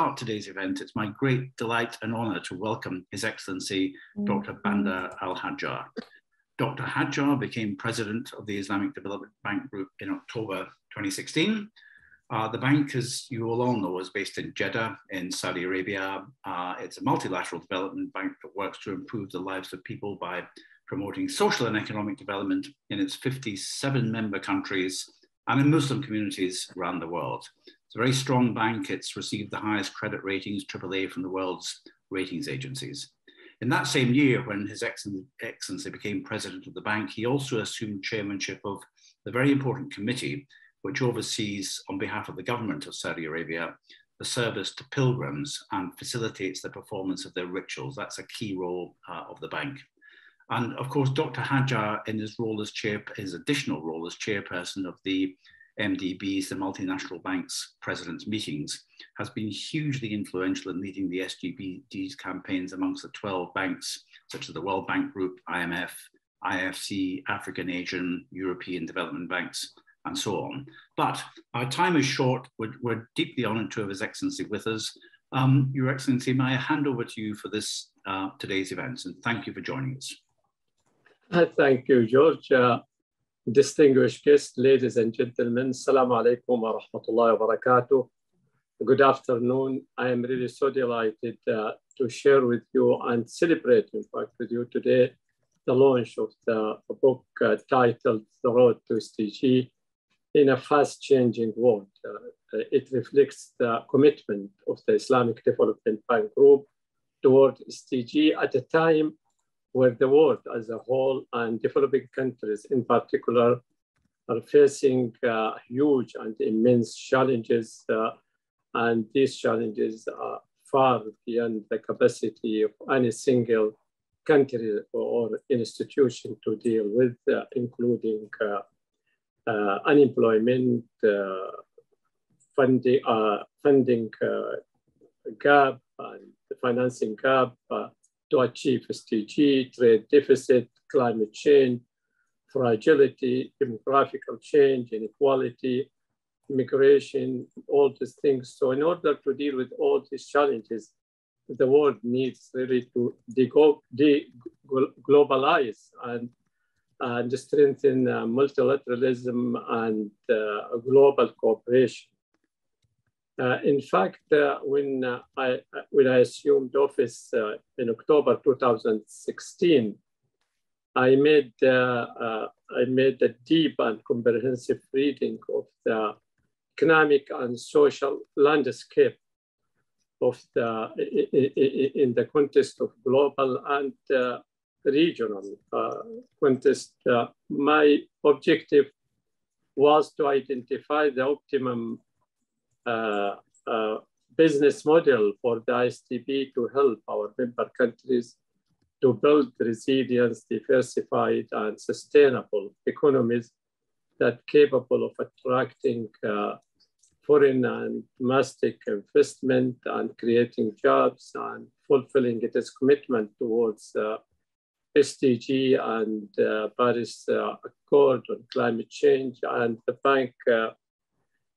start today's event, it's my great delight and honor to welcome His Excellency Dr. Bandar Al Hajjar. Dr. Hajjar became president of the Islamic Development Bank Group in October 2016. Uh, the bank, as you all know, is based in Jeddah in Saudi Arabia. Uh, it's a multilateral development bank that works to improve the lives of people by promoting social and economic development in its 57 member countries and in Muslim communities around the world. It's a very strong bank. It's received the highest credit ratings, AAA, from the world's ratings agencies. In that same year, when His Excellency became president of the bank, he also assumed chairmanship of the very important committee which oversees, on behalf of the government of Saudi Arabia, the service to pilgrims and facilitates the performance of their rituals. That's a key role uh, of the bank. And of course, Dr. Hajjar, in his role as chair, his additional role as chairperson of the MDBs, the multinational banks presidents meetings, has been hugely influential in leading the SDGs campaigns amongst the 12 banks, such as the World Bank Group, IMF, IFC, African, Asian, European development banks, and so on. But our time is short. We're, we're deeply honored to have His Excellency with us. Um, Your Excellency, may I hand over to you for this uh, today's event, and thank you for joining us. Uh, thank you, George. Uh, distinguished guests, ladies and gentlemen, Assalamu alaikum wa rahmatullahi wa barakatuh. Good afternoon. I am really so delighted uh, to share with you and celebrate, in fact, with you today the launch of the book uh, titled The Road to SDG in a fast changing world. Uh, it reflects the commitment of the Islamic Development Bank Group toward SDG at a time where the world as a whole and developing countries in particular are facing uh, huge and immense challenges. Uh, and these challenges are far beyond the capacity of any single country or institution to deal with, uh, including uh, uh, unemployment, funding, funding gap, and financing gap, to achieve SDG, trade deficit, climate change, fragility, demographical change, inequality, immigration, all these things. So in order to deal with all these challenges, the world needs really to de-globalize and, and strengthen uh, multilateralism and uh, global cooperation. Uh, in fact, uh, when, uh, I, when I assumed office in October 2016, I made, I made a deep and comprehensive reading of the economic and social landscape of the in the context of global and uh, regional uh, context. Uh, my objective was to identify the optimum business model for the ISDB to help our member countries to build resilient, diversified, and sustainable economies that capable of attracting uh, foreign and domestic investment and creating jobs and fulfilling its commitment towards uh, SDG and uh, Paris uh, Accord on climate change and the bank uh,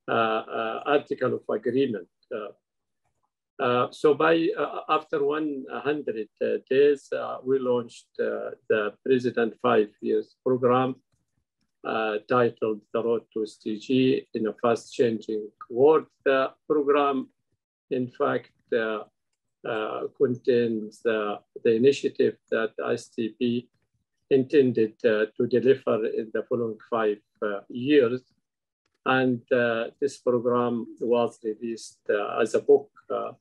Uh, uh, article of agreement. Uh, uh so by after 100 days, we launched the President Five Years Program titled The Road to SDG in a fast changing world. The program, in fact, uh, contains the, the initiative that ISDB intended uh, to deliver in the following five uh, years. And uh, this program was released uh, as a book uh,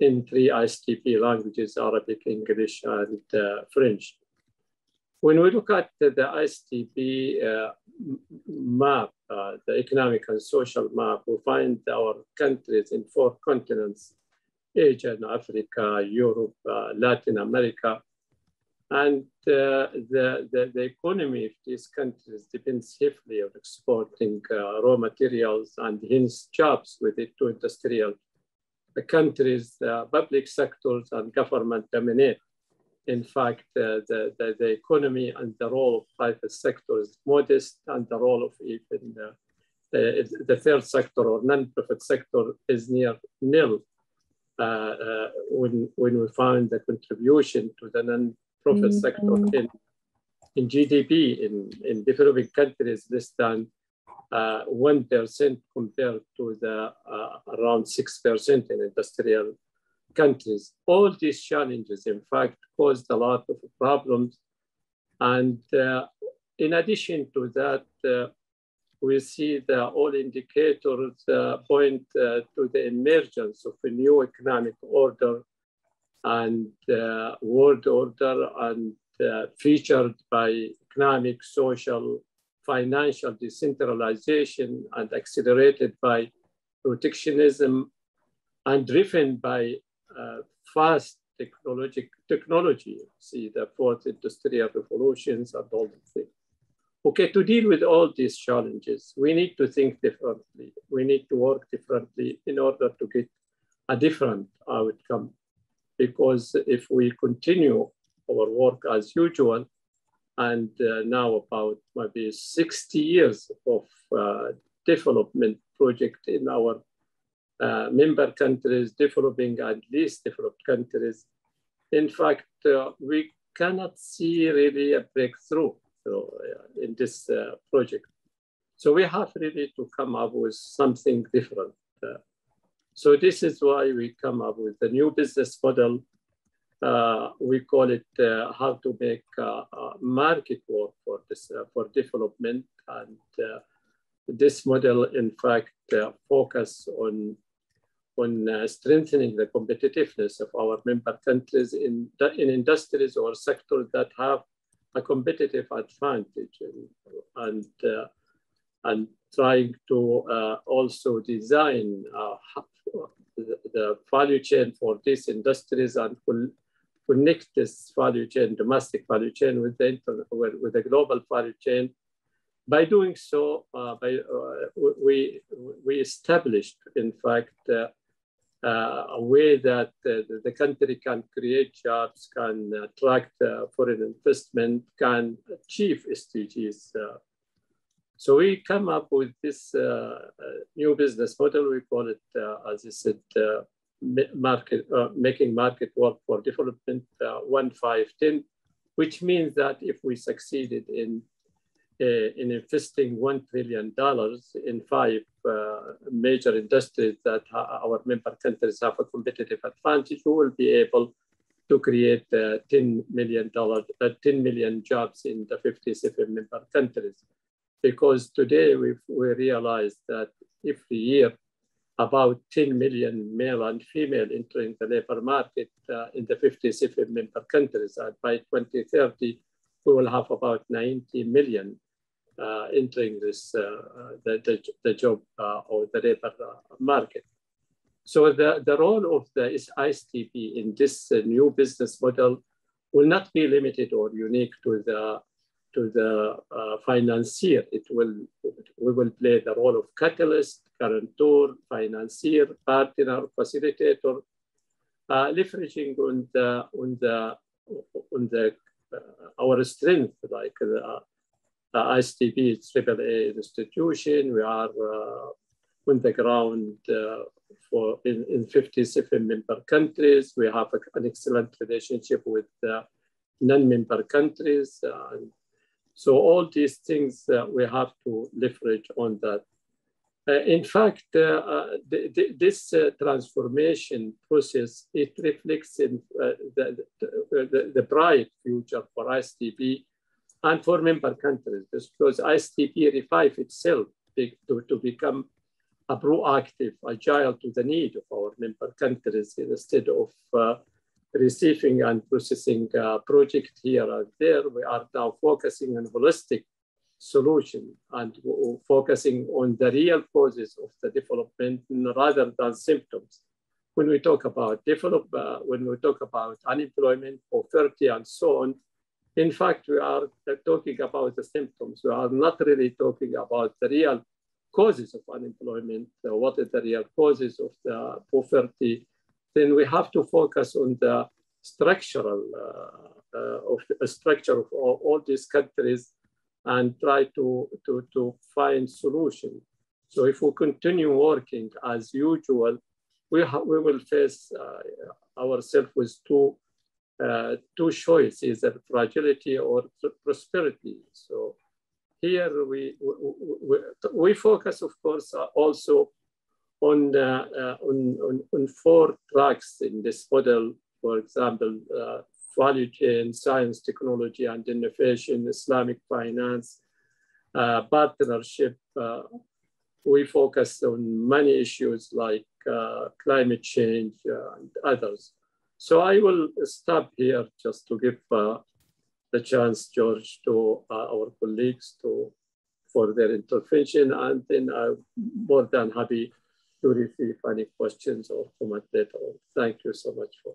in three ISDB languages, Arabic, English, and French. When we look at the ISDB map, uh, the economic and social map, we find our countries in four continents, Asia, Africa, Europe, uh, Latin America, and uh, the, the, the, economy of these countries depends heavily on exporting uh, raw materials and hence jobs with it to industrial the countries, uh, public sectors and government dominate. In fact, uh, the, the, the, economy and the role of private sector is modest and the role of even the, the third sector or non-profit sector is near nil. uh, when, when we found the contribution to the non-profit mm -hmm. sector in, in GDP in, in developing countries less than uh, 1% compared to the uh, around 6% in industrial countries. All these challenges, in fact, caused a lot of problems. And uh, in addition to that, uh, we see the all indicators uh, point uh, to the emergence of a new economic order and uh, world order and uh, featured by economic, social, financial decentralization and accelerated by protectionism and driven by uh, fast technologic technology. See the fourth industrial revolutions and all the things. Okay, to deal with all these challenges, we need to think differently. We need to work differently in order to get a different outcome. Because if we continue our work as usual, and uh, now about maybe 60 years of uh, development project in our uh, member countries, developing and least developed countries. In fact, uh, we cannot see really a breakthrough so, in this uh, project. So we have really to come up with something different. Uh, so this is why we come up with a new business model. Uh, we call it uh, how to make uh, market work for this uh, for development, and this model, in fact, focus on on strengthening the competitiveness of our member countries in in industries or sectors that have a competitive advantage and and, uh, and trying to uh, also design uh, the, the, value chain for these industries and connect this value chain, domestic value chain with the, with the global value chain. By doing so, uh, by, uh, we, we established, in fact, uh, uh, a way that uh, the country can create jobs, can attract foreign investment, can achieve SDGs. So we come up with this uh, uh, new business model. We call it, uh, as I said, market, making market work for development 1510, which means that if we succeeded in uh, in investing $1 trillion in five uh, major industries that our member countries have a competitive advantage, we will be able to create uh, $10 million, 10 million jobs in the 57 member countries. Because today we we realize that every year about 10 million male and female entering the labor market uh, in the 57 member countries. And by 2030, we will have about 90 million uh, entering this uh, the, the, the, job uh, or the labor market. So the, the role of the ISDB in this new business model will not be limited or unique to the to the uh, financier. It will we will play the role of catalyst, guarantor, financier, partner, facilitator, uh, leveraging on the on the on the uh, our strength, like the uh, ISDB is AAA institution. We are uh, on the ground uh, for in, in 57 member countries. We have an excellent relationship with non-member countries. So all these things we have to leverage on that. Uh, in fact, uh, uh, the, the, this transformation process, it reflects in the, the, the, bright future for ISDB and for member countries because ISDB revive itself to, to become a proactive, agile to the need of our member countries instead of uh, receiving and processing a project here and there. We are now focusing on holistic solution and focusing on the real causes of the development rather than symptoms. When we talk about develop, uh, when we talk about unemployment, or poverty, and so on, in fact, we are talking about the symptoms. We are not really talking about the real causes of unemployment, uh, what are the real causes of the poverty. Then we have to focus on the structural uh, uh, of the structure of all, all, these countries and try to, to, to find solutions. So if we continue working as usual, we, we will face uh, ourselves with two, uh, two choices, either fragility or prosperity. So here we, we, we focus, of course, uh, also on, uh, uh, on, on, on, four tracks in this model, for example, uh, value chain, science, technology, and innovation, Islamic finance, partnership, we focus on many issues like uh, climate change uh, and others. So I will stop here just to give uh, the chance, George, to uh, our colleagues to for their intervention, and then I'm more than happy to receive any questions or comment later on. Thank you so much for.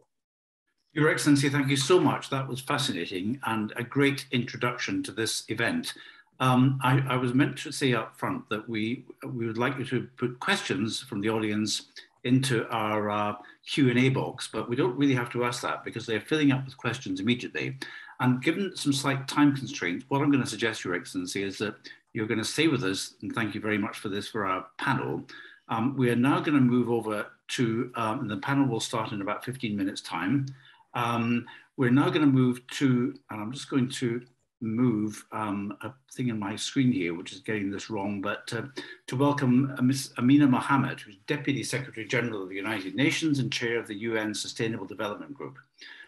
Your Excellency, thank you so much. That was fascinating and a great introduction to this event. Um, I, I, was meant to say up front that we, we would like you to put questions from the audience into our uh, Q&A box, but we don't really have to ask that because they're filling up with questions immediately. And given some slight time constraints, what I'm going to suggest, Your Excellency, is that you're going to stay with us, and thank you very much for this for our panel. Um, we are now going to move over to, um, the panel will start in about 15 minutes time. Um, we're now going to move to, and I'm just going to move um, a thing in my screen here, which is getting this wrong, but uh, to welcome uh, Ms. Amina Mohammed, who's Deputy Secretary General of the United Nations and Chair of the UN Sustainable Development Group.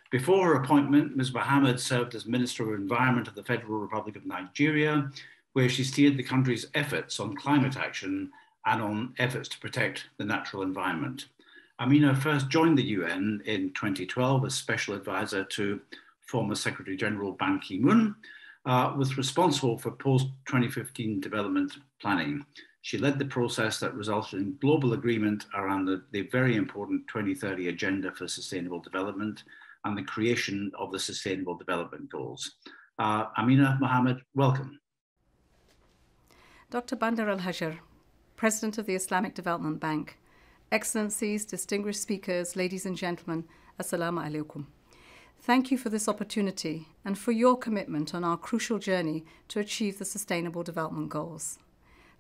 Before her appointment, Ms. Mohammed served as Minister of Environment of the Federal Republic of Nigeria, where she steered the country's efforts on climate action and on efforts to protect the natural environment. Amina first joined the UN in 2012 as Special Advisor to former Secretary General Ban Ki-moon, uh, was responsible for post-2015 development planning. She led the process that resulted in global agreement around the, the very important 2030 Agenda for Sustainable Development and the creation of the Sustainable Development Goals. Uh, Amina Mohammed, welcome. Dr. Bandar al-Hajjar, President of the Islamic Development Bank, Excellencies, distinguished speakers, ladies and gentlemen, Assalamu alaikum. Thank you for this opportunity and for your commitment on our crucial journey to achieve the Sustainable Development Goals.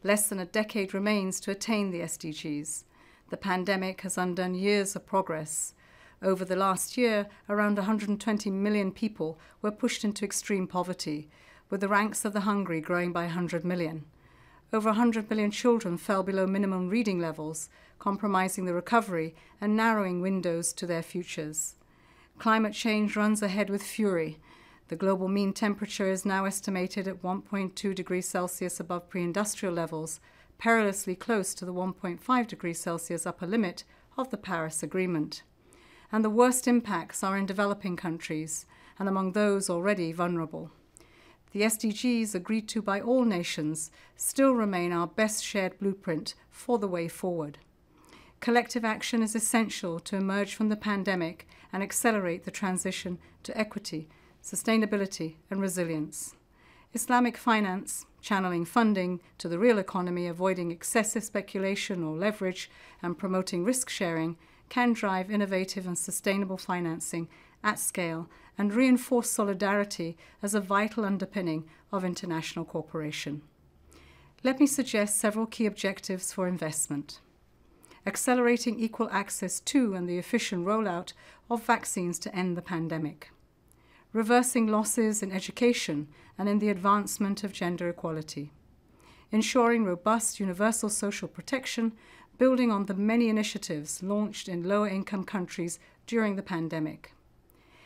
Less than a decade remains to attain the SDGs. The pandemic has undone years of progress. Over the last year, around 120 million people were pushed into extreme poverty, with the ranks of the hungry growing by 100 million. Over 100 million children fell below minimum reading levels, compromising the recovery and narrowing windows to their futures. Climate change runs ahead with fury. The global mean temperature is now estimated at 1.2 degrees Celsius above pre industrial levels, perilously close to the 1.5 degrees Celsius upper limit of the Paris Agreement. And the worst impacts are in developing countries and among those already vulnerable. The SDGs, agreed to by all nations, still remain our best shared blueprint for the way forward. Collective action is essential to emerge from the pandemic and accelerate the transition to equity, sustainability, and resilience. Islamic finance, channeling funding to the real economy, avoiding excessive speculation or leverage, and promoting risk sharing, can drive innovative and sustainable financing at scale and reinforce solidarity as a vital underpinning of international cooperation. Let me suggest several key objectives for investment. Accelerating equal access to and the efficient rollout of vaccines to end the pandemic, reversing losses in education and in the advancement of gender equality, ensuring robust universal social protection, building on the many initiatives launched in lower income countries during the pandemic,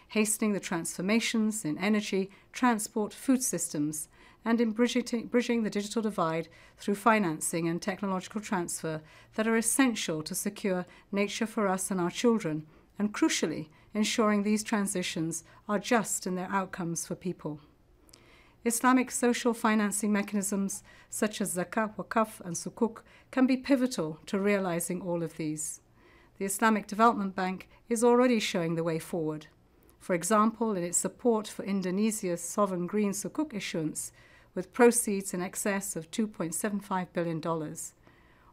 hastening the transformations in energy, transport, food systems, and in bridging, the digital divide through financing and technological transfer that are essential to secure nature for us and our children, and crucially, ensuring these transitions are just in their outcomes for people. Islamic social financing mechanisms such as zakat, wakaf, and sukuk can be pivotal to realizing all of these. The Islamic Development Bank is already showing the way forward. For example, in its support for Indonesia's sovereign green sukuk issuance, with proceeds in excess of $2.75 billion,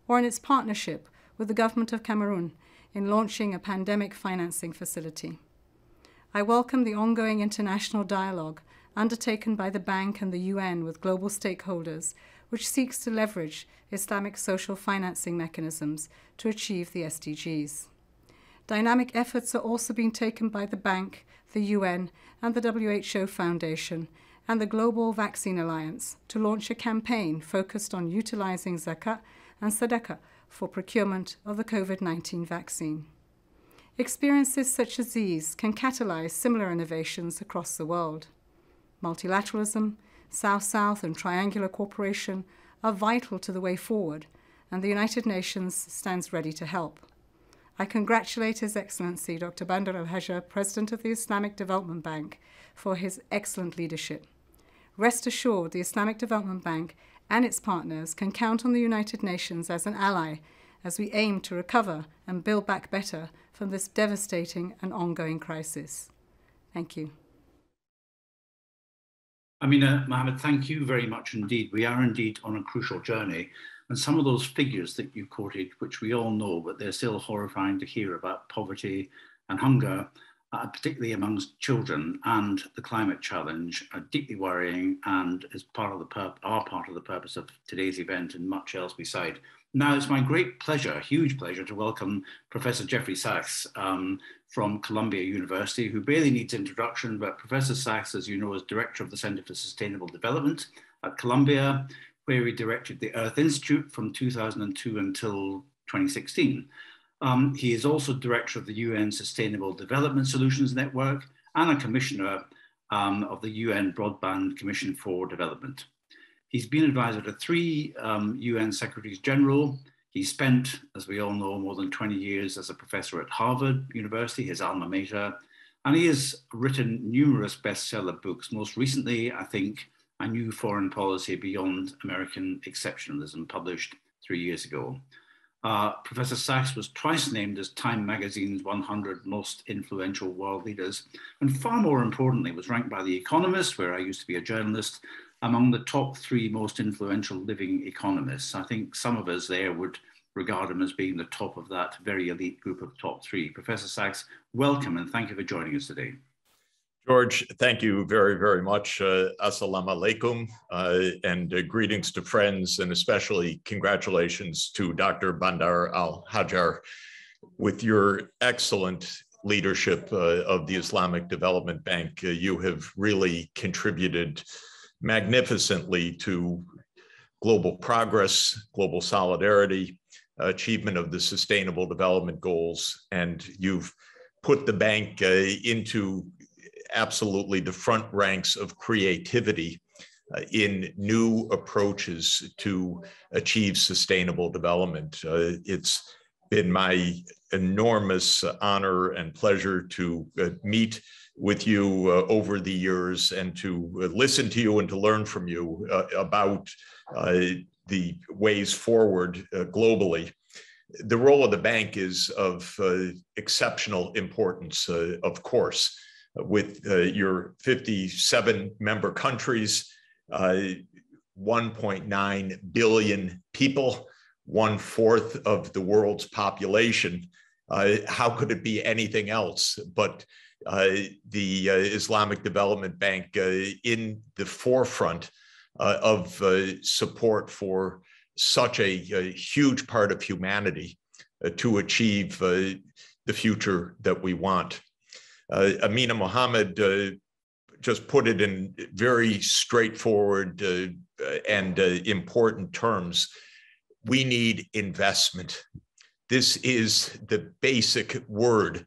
or in its partnership with the government of Cameroon in launching a pandemic financing facility. I welcome the ongoing international dialogue undertaken by the bank and the UN with global stakeholders, which seeks to leverage Islamic social financing mechanisms to achieve the SDGs. Dynamic efforts are also being taken by the Bank, the UN, and the WHO Foundation and the Global Vaccine Alliance to launch a campaign focused on utilizing zakat and sadaqah for procurement of the COVID 19 vaccine. Experiences such as these can catalyze similar innovations across the world. Multilateralism, South South, and triangular cooperation are vital to the way forward, and the United Nations stands ready to help. I congratulate His Excellency Dr. Bandar al Hajjar, President of the Islamic Development Bank, for his excellent leadership. Rest assured, the Islamic Development Bank and its partners can count on the United Nations as an ally as we aim to recover and build back better from this devastating and ongoing crisis. Thank you. Amina Mohammed, thank you very much indeed. We are indeed on a crucial journey. And some of those figures that you quoted, which we all know, but they're still horrifying to hear about poverty and hunger, uh, particularly amongst children, and the climate challenge are deeply worrying and is part of the pur- are part of the purpose of today's event and much else beside. Now, it's my great pleasure, huge pleasure, to welcome Professor Jeffrey Sachs um, from Columbia University, who barely needs introduction, but Professor Sachs, as you know, is Director of the Center for Sustainable Development at Columbia, where he directed the Earth Institute from 2002 until 2016. Um, he is also director of the UN Sustainable Development Solutions Network and a commissioner um, of the UN Broadband Commission for Development. He's been advisor to three um, UN Secretaries General. He spent, as we all know, more than 20 years as a professor at Harvard University, his alma mater, and he has written numerous bestseller books. Most recently, I think, A New Foreign Policy Beyond American Exceptionalism, published three years ago. Uh, Professor Sachs was twice named as Time magazine's 100 most influential world leaders, and far more importantly, was ranked by The Economist, where I used to be a journalist, among the top three most influential living economists. I think some of us there would regard him as being the top of that very elite group of top three. Professor Sachs, welcome and thank you for joining us today. George, thank you very, very much. Uh, Assalamu alaikum uh, and uh, greetings to friends and especially congratulations to Dr. Bandar Al Hajjar with your excellent leadership uh, of the Islamic Development Bank. Uh, you have really contributed magnificently to global progress, global solidarity, achievement of the sustainable development goals, and you've put the bank uh, into absolutely the front ranks of creativity uh, in new approaches to achieve sustainable development. Uh, it's been my enormous honor and pleasure to uh, meet with you uh, over the years and to uh, listen to you and to learn from you uh, about the ways forward globally the role of the bank is of uh, exceptional importance, uh, of course with uh, your 57 member countries, uh, 1.9 billion people, one fourth of the world's population. Uh, how could it be anything else but uh, the uh, Islamic Development Bank uh, in the forefront of support for such a, a, huge part of humanity to achieve the future that we want? Uh, Amina Mohammed uh, just put it in very straightforward uh, and important terms. We need investment. This is the basic word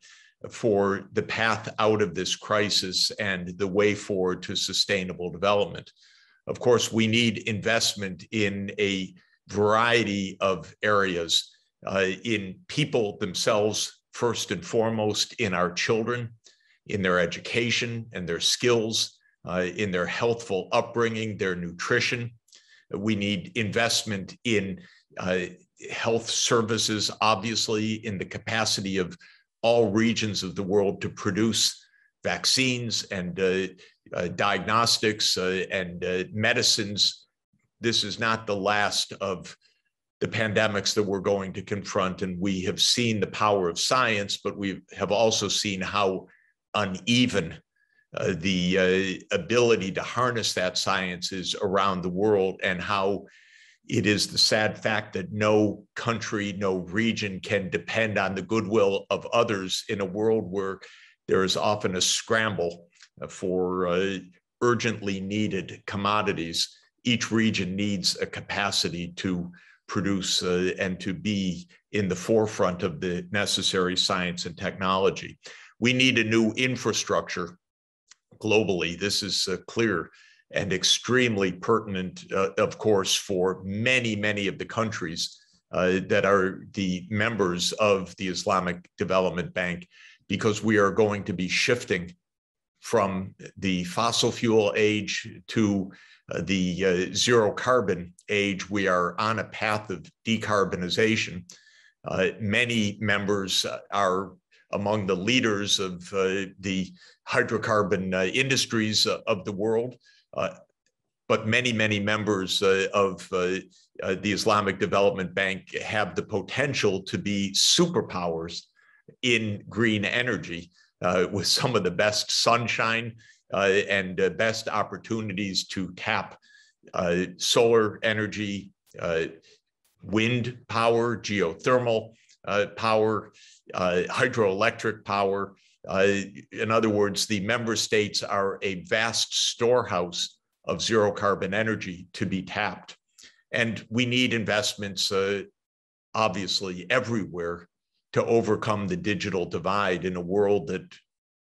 for the path out of this crisis and the way forward to sustainable development. Of course, we need investment in a variety of areas, uh, in people themselves, first and foremost, in our children, in their education and their skills, uh, in their healthful upbringing, their nutrition. We need investment in uh, health services, obviously, in the capacity of all regions of the world to produce vaccines and uh, uh diagnostics uh, and uh, medicines. This is not the last of the pandemics that we're going to confront. And we have seen the power of science, but we have also seen how uneven. Uh, the uh, ability to harness that science is around the world and how it is the sad fact that no country, no region can depend on the goodwill of others in a world where there is often a scramble for uh, urgently needed commodities. Each region needs a capacity to produce uh, and to be in the forefront of the necessary science and technology. We need a new infrastructure globally. This is uh, clear and extremely pertinent, uh, of course, for many, many of the countries uh, that are the members of the Islamic Development Bank, because we are going to be shifting from the fossil fuel age to uh, the uh, zero carbon age. We are on a path of decarbonization. Uh, many members are among the leaders of uh, the hydrocarbon uh, industries of the world. Uh, but many, many members uh, of uh, the Islamic Development Bank have the potential to be superpowers in green energy with some of the best sunshine and best opportunities to tap solar energy, wind power, geothermal uh, power, uh, hydroelectric power, uh, in other words, the member states are a vast storehouse of zero carbon energy to be tapped. And we need investments, uh, obviously, everywhere to overcome the digital divide in a world that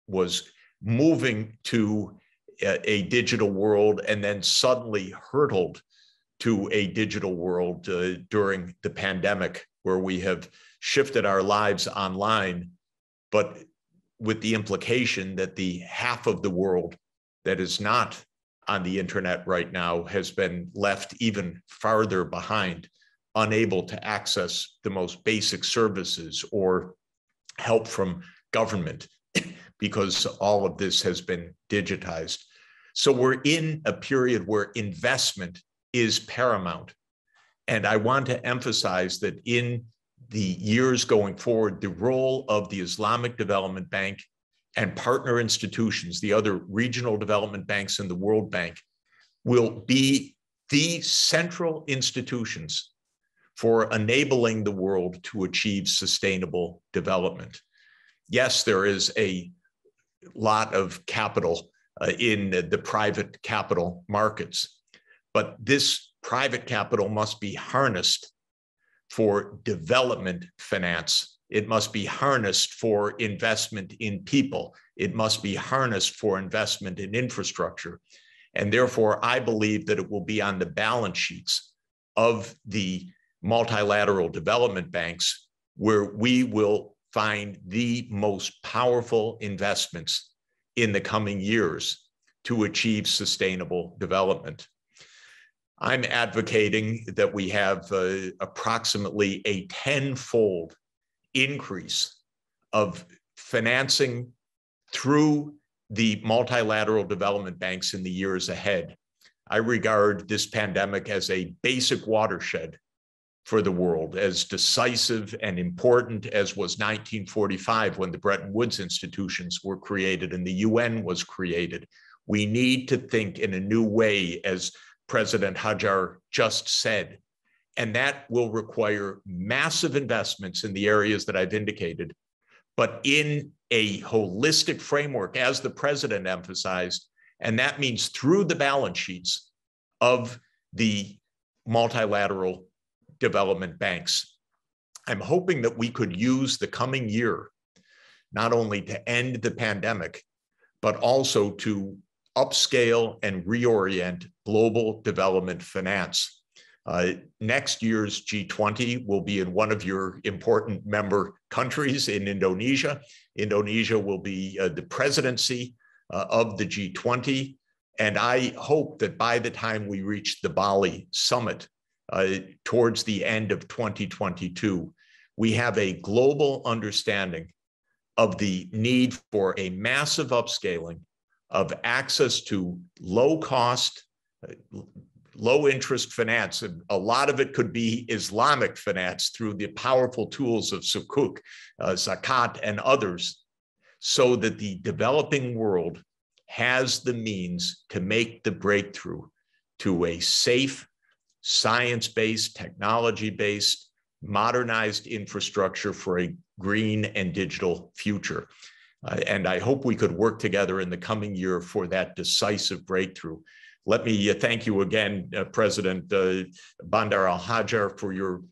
was moving to a, a digital world and then suddenly hurtled to a digital world uh, during the pandemic, where we have shifted our lives online, but with the implication that the half of the world that is not on the internet right now has been left even farther behind, unable to access the most basic services or help from government because all of this has been digitized. So we're in a period where investment is paramount. And I want to emphasize that in the years going forward, the role of the Islamic Development Bank and partner institutions, the other regional development banks and the World Bank, will be the central institutions for enabling the world to achieve sustainable development. Yes, there is a lot of capital uh, in the private capital markets, but this private capital must be harnessed for development finance. It must be harnessed for investment in people. It must be harnessed for investment in infrastructure. And therefore, I believe that it will be on the balance sheets of the multilateral development banks where we will find the most powerful investments in the coming years to achieve sustainable development. I'm advocating that we have uh, approximately a tenfold increase of financing through the multilateral development banks in the years ahead. I regard this pandemic as a basic watershed for the world, as decisive and important as was 1945 when the Bretton Woods institutions were created and the UN was created. We need to think in a new way as President Hajjar just said. And that will require massive investments in the areas that I've indicated, but in a holistic framework, as the president emphasized. And that means through the balance sheets of the multilateral development banks. I'm hoping that we could use the coming year not only to end the pandemic, but also to upscale and reorient global development finance. Uh, next year's G20 will be in one of your important member countries in Indonesia. Indonesia will be uh, the presidency uh, of the G20. And I hope that by the time we reach the Bali summit uh, towards the end of 2022, we have a global understanding of the need for a massive upscaling of access to low cost, low interest finance. And a lot of it could be Islamic finance through the powerful tools of Sukuk, uh, Zakat, and others, so that the developing world has the means to make the breakthrough to a safe, science-based, technology-based, modernized infrastructure for a green and digital future. Uh, and I hope we could work together in the coming year for that decisive breakthrough. Let me uh, thank you again, uh, President uh, Bandar al-Hajjar, for your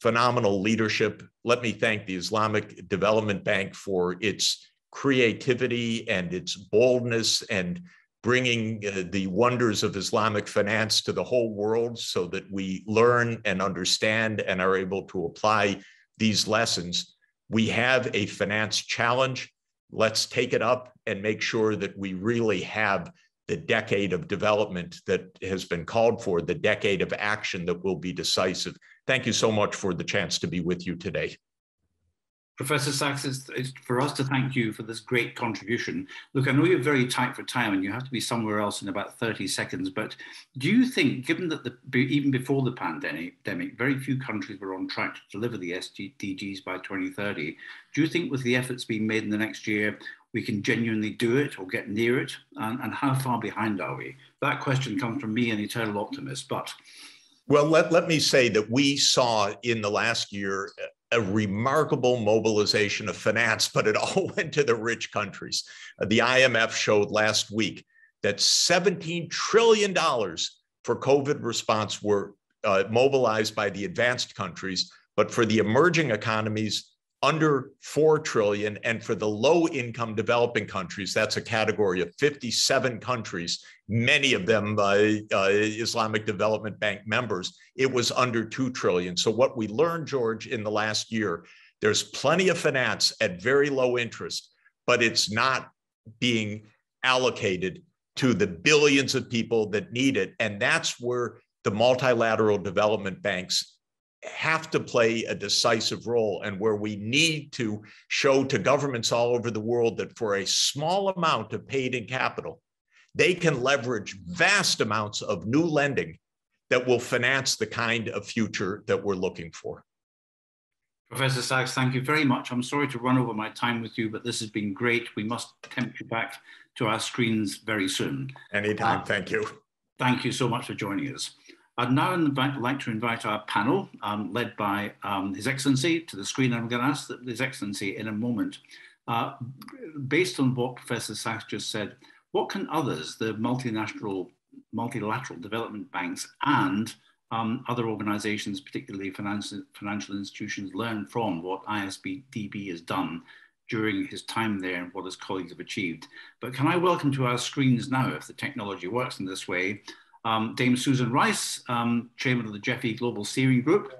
phenomenal leadership. Let me thank the Islamic Development Bank for its creativity and its boldness and bringing uh, the wonders of Islamic finance to the whole world so that we learn and understand and are able to apply these lessons. We have a finance challenge. Let's take it up and make sure that we really have the decade of development that has been called for, the decade of action that will be decisive. Thank you so much for the chance to be with you today. Professor Sachs, it's, it's, for us to thank you for this great contribution. Look, I know you're very tight for time and you have to be somewhere else in about 30 seconds, but do you think, given that the, even before the pandemic, very few countries were on track to deliver the SDGs by 2030, do you think with the efforts being made in the next year, we can genuinely do it or get near it? And, and how far behind are we? That question comes from me, an eternal optimist, but well, let, let me say that we saw in the last year a remarkable mobilization of finance, but it all went to the rich countries. Uh, the IMF showed last week that $17 trillion for COVID response were uh, mobilized by the advanced countries, but for the emerging economies, under 4 trillion and for the low income developing countries that's a category of 57 countries many of them uh, uh, islamic development bank members it was under 2 trillion. So what we learned george in the last year there's plenty of finance at very low interest but it's not being allocated to the billions of people that need it. And that's where the multilateral development banks have to play a decisive role and where we need to show to governments all over the world that for a small amount of paid in capital, they can leverage vast amounts of new lending that will finance the kind of future that we're looking for. Professor Sachs, thank you very much. I'm sorry to run over my time with you, but this has been great. We must tempt you back to our screens very soon. Anytime, uh, thank you. Thank you so much for joining us. I'd now like to invite our panel, um, led by um, His Excellency, to the screen. I'm going to ask His Excellency in a moment, uh, based on what Professor Sachs just said, what can others, the multinational, multilateral development banks and um, other organizations, particularly financial, financial institutions, learn from what ISDB has done during his time there and what his colleagues have achieved. But can I welcome to our screens now, if the technology works in this way, um, Dame Susan Rice, um, chairman of the GEFI Global Steering Group,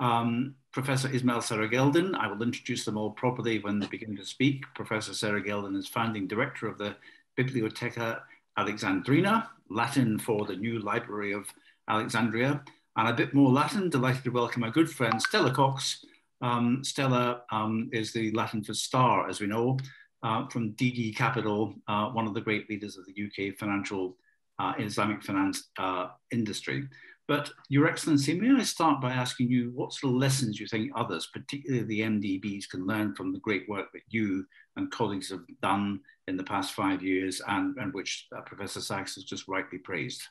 um, Professor Ismail Serageldin. I will introduce them all properly when they begin to speak. Professor Serageldin is founding director of the Bibliotheca Alexandrina, Latin for the New Library of Alexandria. And a bit more Latin, delighted to welcome our good friend Stella Cox. Um, Stella um, is the Latin for star, as we know, uh, from DD Capital, uh, one of the great leaders of the UK financial uh, Islamic finance uh, industry. But Your Excellency, may I start by asking you what sort of lessons you think others, particularly the MDBs, can learn from the great work that you and colleagues have done in the past five years and, and which uh, Professor Sachs has just rightly praised?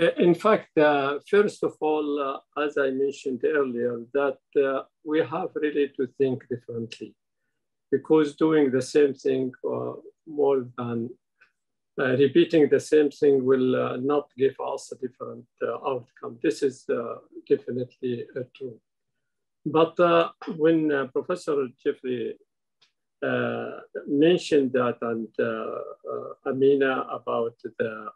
Uh, in fact, uh, first of all, uh, as I mentioned earlier, that uh, we have really to think differently because doing the same thing more than repeating the same thing will uh, not give us a different uh, outcome. This is uh, definitely uh, true. But uh, when Professor Jeffrey mentioned that and Amina about the,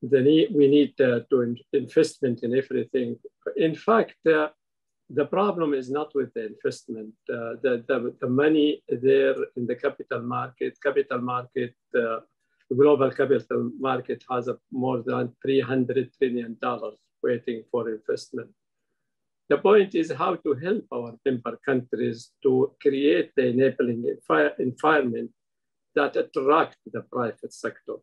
the need, we need to investment in everything. In fact, the problem is not with the investment. the, the, the money there in the capital market, capital market the global capital market has more than $300 trillion waiting for investment. The point is how to help our member countries to create the enabling environment that attract the private sector.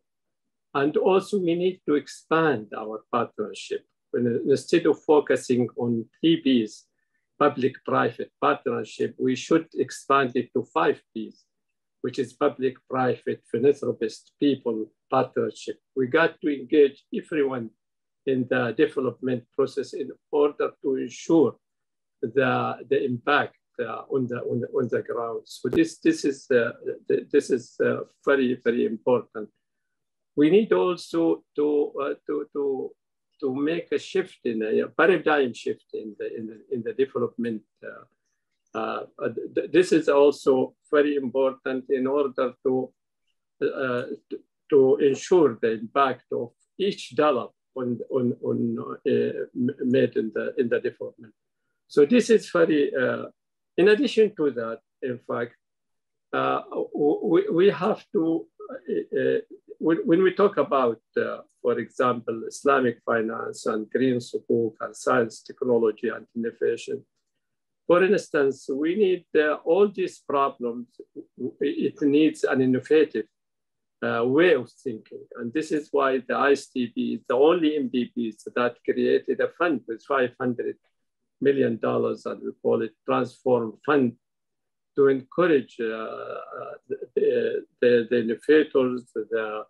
And also we need to expand our partnership. Instead of focusing on PBs, public-private partnership, we should expand it to five Ps which is public-private philanthropist people partnership. We got to engage everyone in the development process in order to ensure the, the impact uh, on, the, on, the, on the ground. So this, this is, uh, this is uh, very, very important. We need also to, uh, to, to, to make a shift in a paradigm shift in the, in the, in the development. Uh, uh, this is also very important in order to, to, to ensure the impact of each dollar on, on, on made in the, in the development. So this is very, uh, in addition to that, in fact, uh, we, we have to, uh, uh, when, when, we talk about, uh, for example, Islamic finance and green sukuk and science, technology and innovation, for instance, we need uh, all these problems, it needs an innovative uh, way of thinking. And this is why the ISDB is the only MDBs that created a fund with 500 million dollars, and we call it Transform Fund, to encourage uh, the, the, the innovators, the,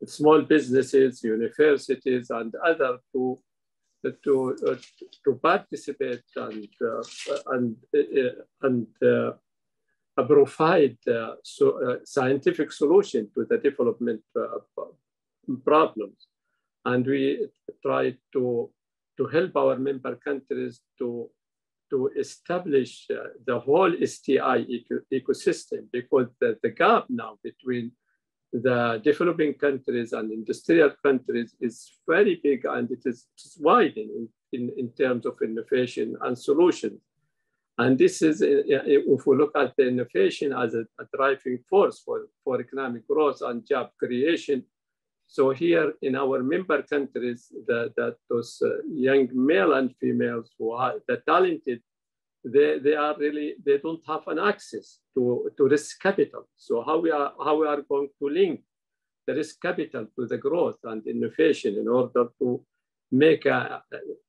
the small businesses, universities, and other to to uh, to participate and uh, and uh, and uh, provide so, scientific solution to the development problems, and we try to to help our member countries to, to establish the whole STI eco ecosystem because the, the gap now between the developing countries and industrial countries is very big and it is widening in, in, in terms of innovation and solutions. And this is, uh, if we look at the innovation as a, a driving force for, for economic growth and job creation, so here in our member countries, the, that those uh, young male and females who are the talented, they, they are really, they don't have an access to, to risk capital. So how we are, how we are going to link the risk capital to the growth and innovation in order to make, a,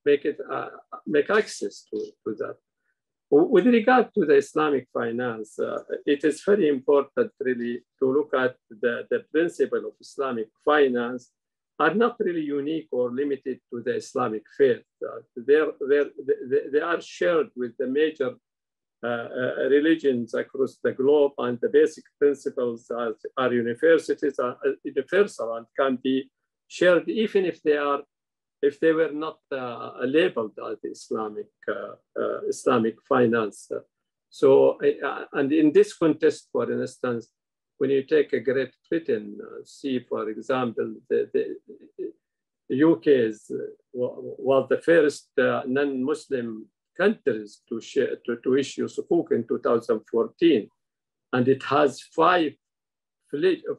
make it, uh, make access to, to that. With regard to the Islamic finance, uh, it is very important really to look at the, the principle of Islamic finance are not really unique or limited to the Islamic faith. Uh, they're, they're, they are shared with the major uh, uh, religions across the globe and the basic principles are, are universities are uh, universal and can be shared even if they are if they were not uh, labeled as Islamic, uh, Islamic finance. So, and in this context, for instance, when you take a Great Britain, see, for example, the, the UK is, was the first non-Muslim countries to, share, to, to issue sukuk in 2014. And it has five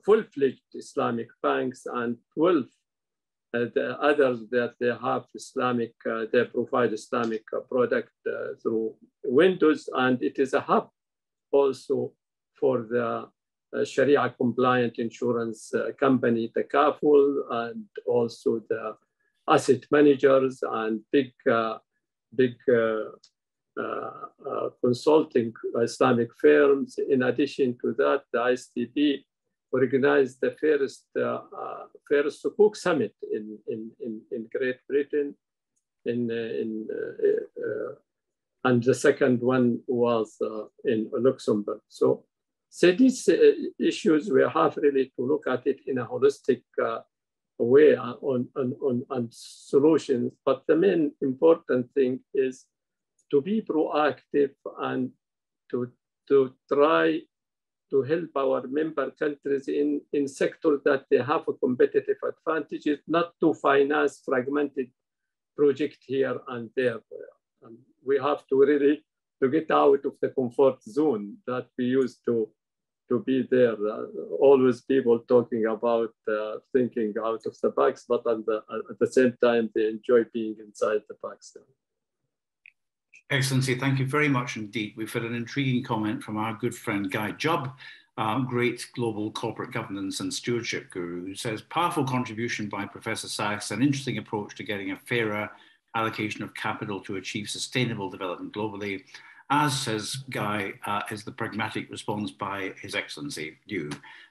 full-fledged Islamic banks and 12 uh, the others that they have Islamic, uh, they provide Islamic uh, product through Windows, and it is a hub also for the Sharia compliant insurance company, the Takaful, and also the asset managers and big, big uh, uh, consulting Islamic firms. In addition to that, the ISDB organized the first, uh, uh, first Sukuk summit in, in, in, in Great Britain. In, uh, in, and the second one was in Luxembourg. So, so these eh, issues, we have really to look at it in a holistic uh, way uh, on, on, on, on solutions. But the main important thing is to be proactive and to, to try to help our member countries in, in sectors that they have a competitive advantages, not to finance fragmented project here and there. And we have to really to get out of the comfort zone that we used to to be there. Uh, always people talking about uh, thinking out of the box, but the, at the same time they enjoy being inside the box. Excellency, thank you very much indeed. We've had an intriguing comment from our good friend Guy Jubb, um, great global corporate governance and stewardship guru, who says powerful contribution by Professor Sachs, an interesting approach to getting a fairer allocation of capital to achieve sustainable development globally. As says Guy, uh, is the pragmatic response by His Excellency you.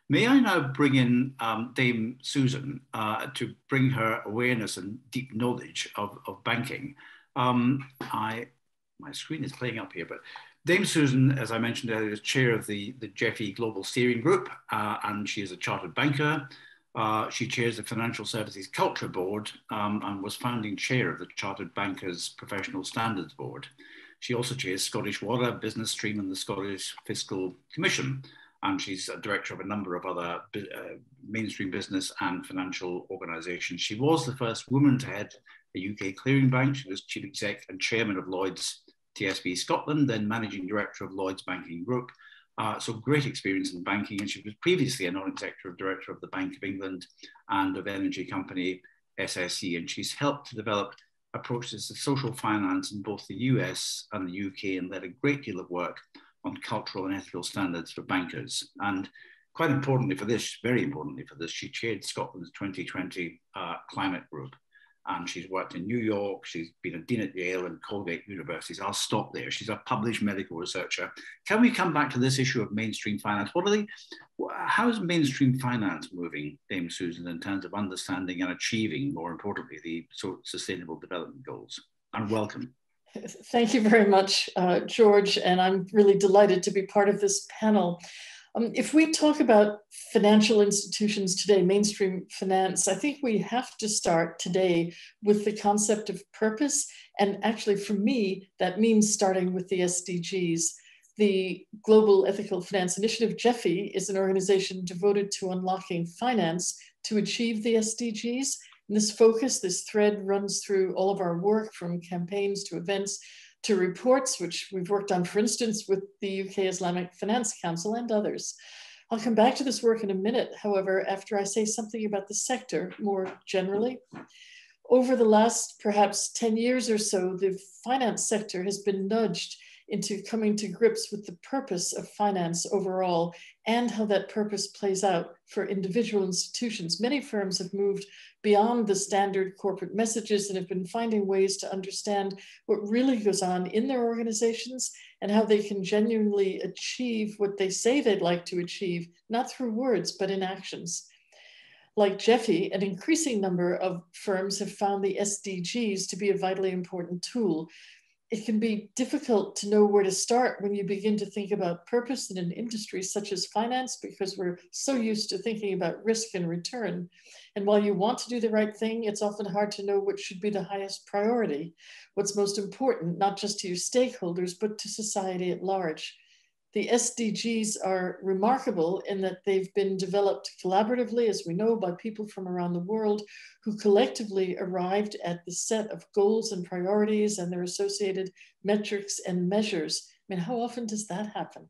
May I now bring in um, Dame Susan uh, to bring her awareness and deep knowledge of, of banking. Um, I, my screen is playing up here, but Dame Susan, as I mentioned earlier, is chair of the, the GEFI Global Steering Group, uh, and she is a chartered banker. Uh, she chairs the Financial Services Culture Board um, and was founding chair of the Chartered Bankers Professional Standards Board. She also chairs Scottish Water, Business Stream, and the Scottish Fiscal Commission. And she's a director of a number of other uh, mainstream business and financial organizations. She was the first woman to head a UK clearing bank. She was chief exec and chairman of Lloyds TSB Scotland, then managing director of Lloyds Banking Group. Uh, so great experience in banking, and she was previously a non-executive director of the Bank of England and of energy company SSE, and she's helped to develop approaches to social finance in both the US and the UK and led a great deal of work on cultural and ethical standards for bankers. And quite importantly for this, very importantly for this, she chaired Scotland's 2020 uh, climate group and she's worked in New York. She's been a dean at Yale and Colgate Universities. I'll stop there. She's a published medical researcher. Can we come back to this issue of mainstream finance? What are they? How is mainstream finance moving, Dame Susan, in terms of understanding and achieving, more importantly, the sort sustainable development goals? And welcome. Thank you very much, uh, George. And I'm really delighted to be part of this panel. Um, if we talk about financial institutions today, mainstream finance, I think we have to start today with the concept of purpose. And actually, for me, that means starting with the SDGs. The Global Ethical Finance Initiative, GEFI, is an organization devoted to unlocking finance to achieve the SDGs. And this focus, this thread runs through all of our work from campaigns to events to reports, which we've worked on, for instance, with the UK Islamic Finance Council and others. I'll come back to this work in a minute, however, after I say something about the sector more generally. Over the last perhaps 10 years or so, the finance sector has been nudged into coming to grips with the purpose of finance overall and how that purpose plays out for individual institutions. Many firms have moved beyond the standard corporate messages and have been finding ways to understand what really goes on in their organizations and how they can genuinely achieve what they say they'd like to achieve, not through words, but in actions. Like GEFI, an increasing number of firms have found the SDGs to be a vitally important tool it can be difficult to know where to start when you begin to think about purpose in an industry such as finance because we're so used to thinking about risk and return. And while you want to do the right thing, it's often hard to know what should be the highest priority, what's most important, not just to your stakeholders, but to society at large. The SDGs are remarkable in that they've been developed collaboratively, as we know, by people from around the world who collectively arrived at the set of goals and priorities and their associated metrics and measures. I mean, how often does that happen?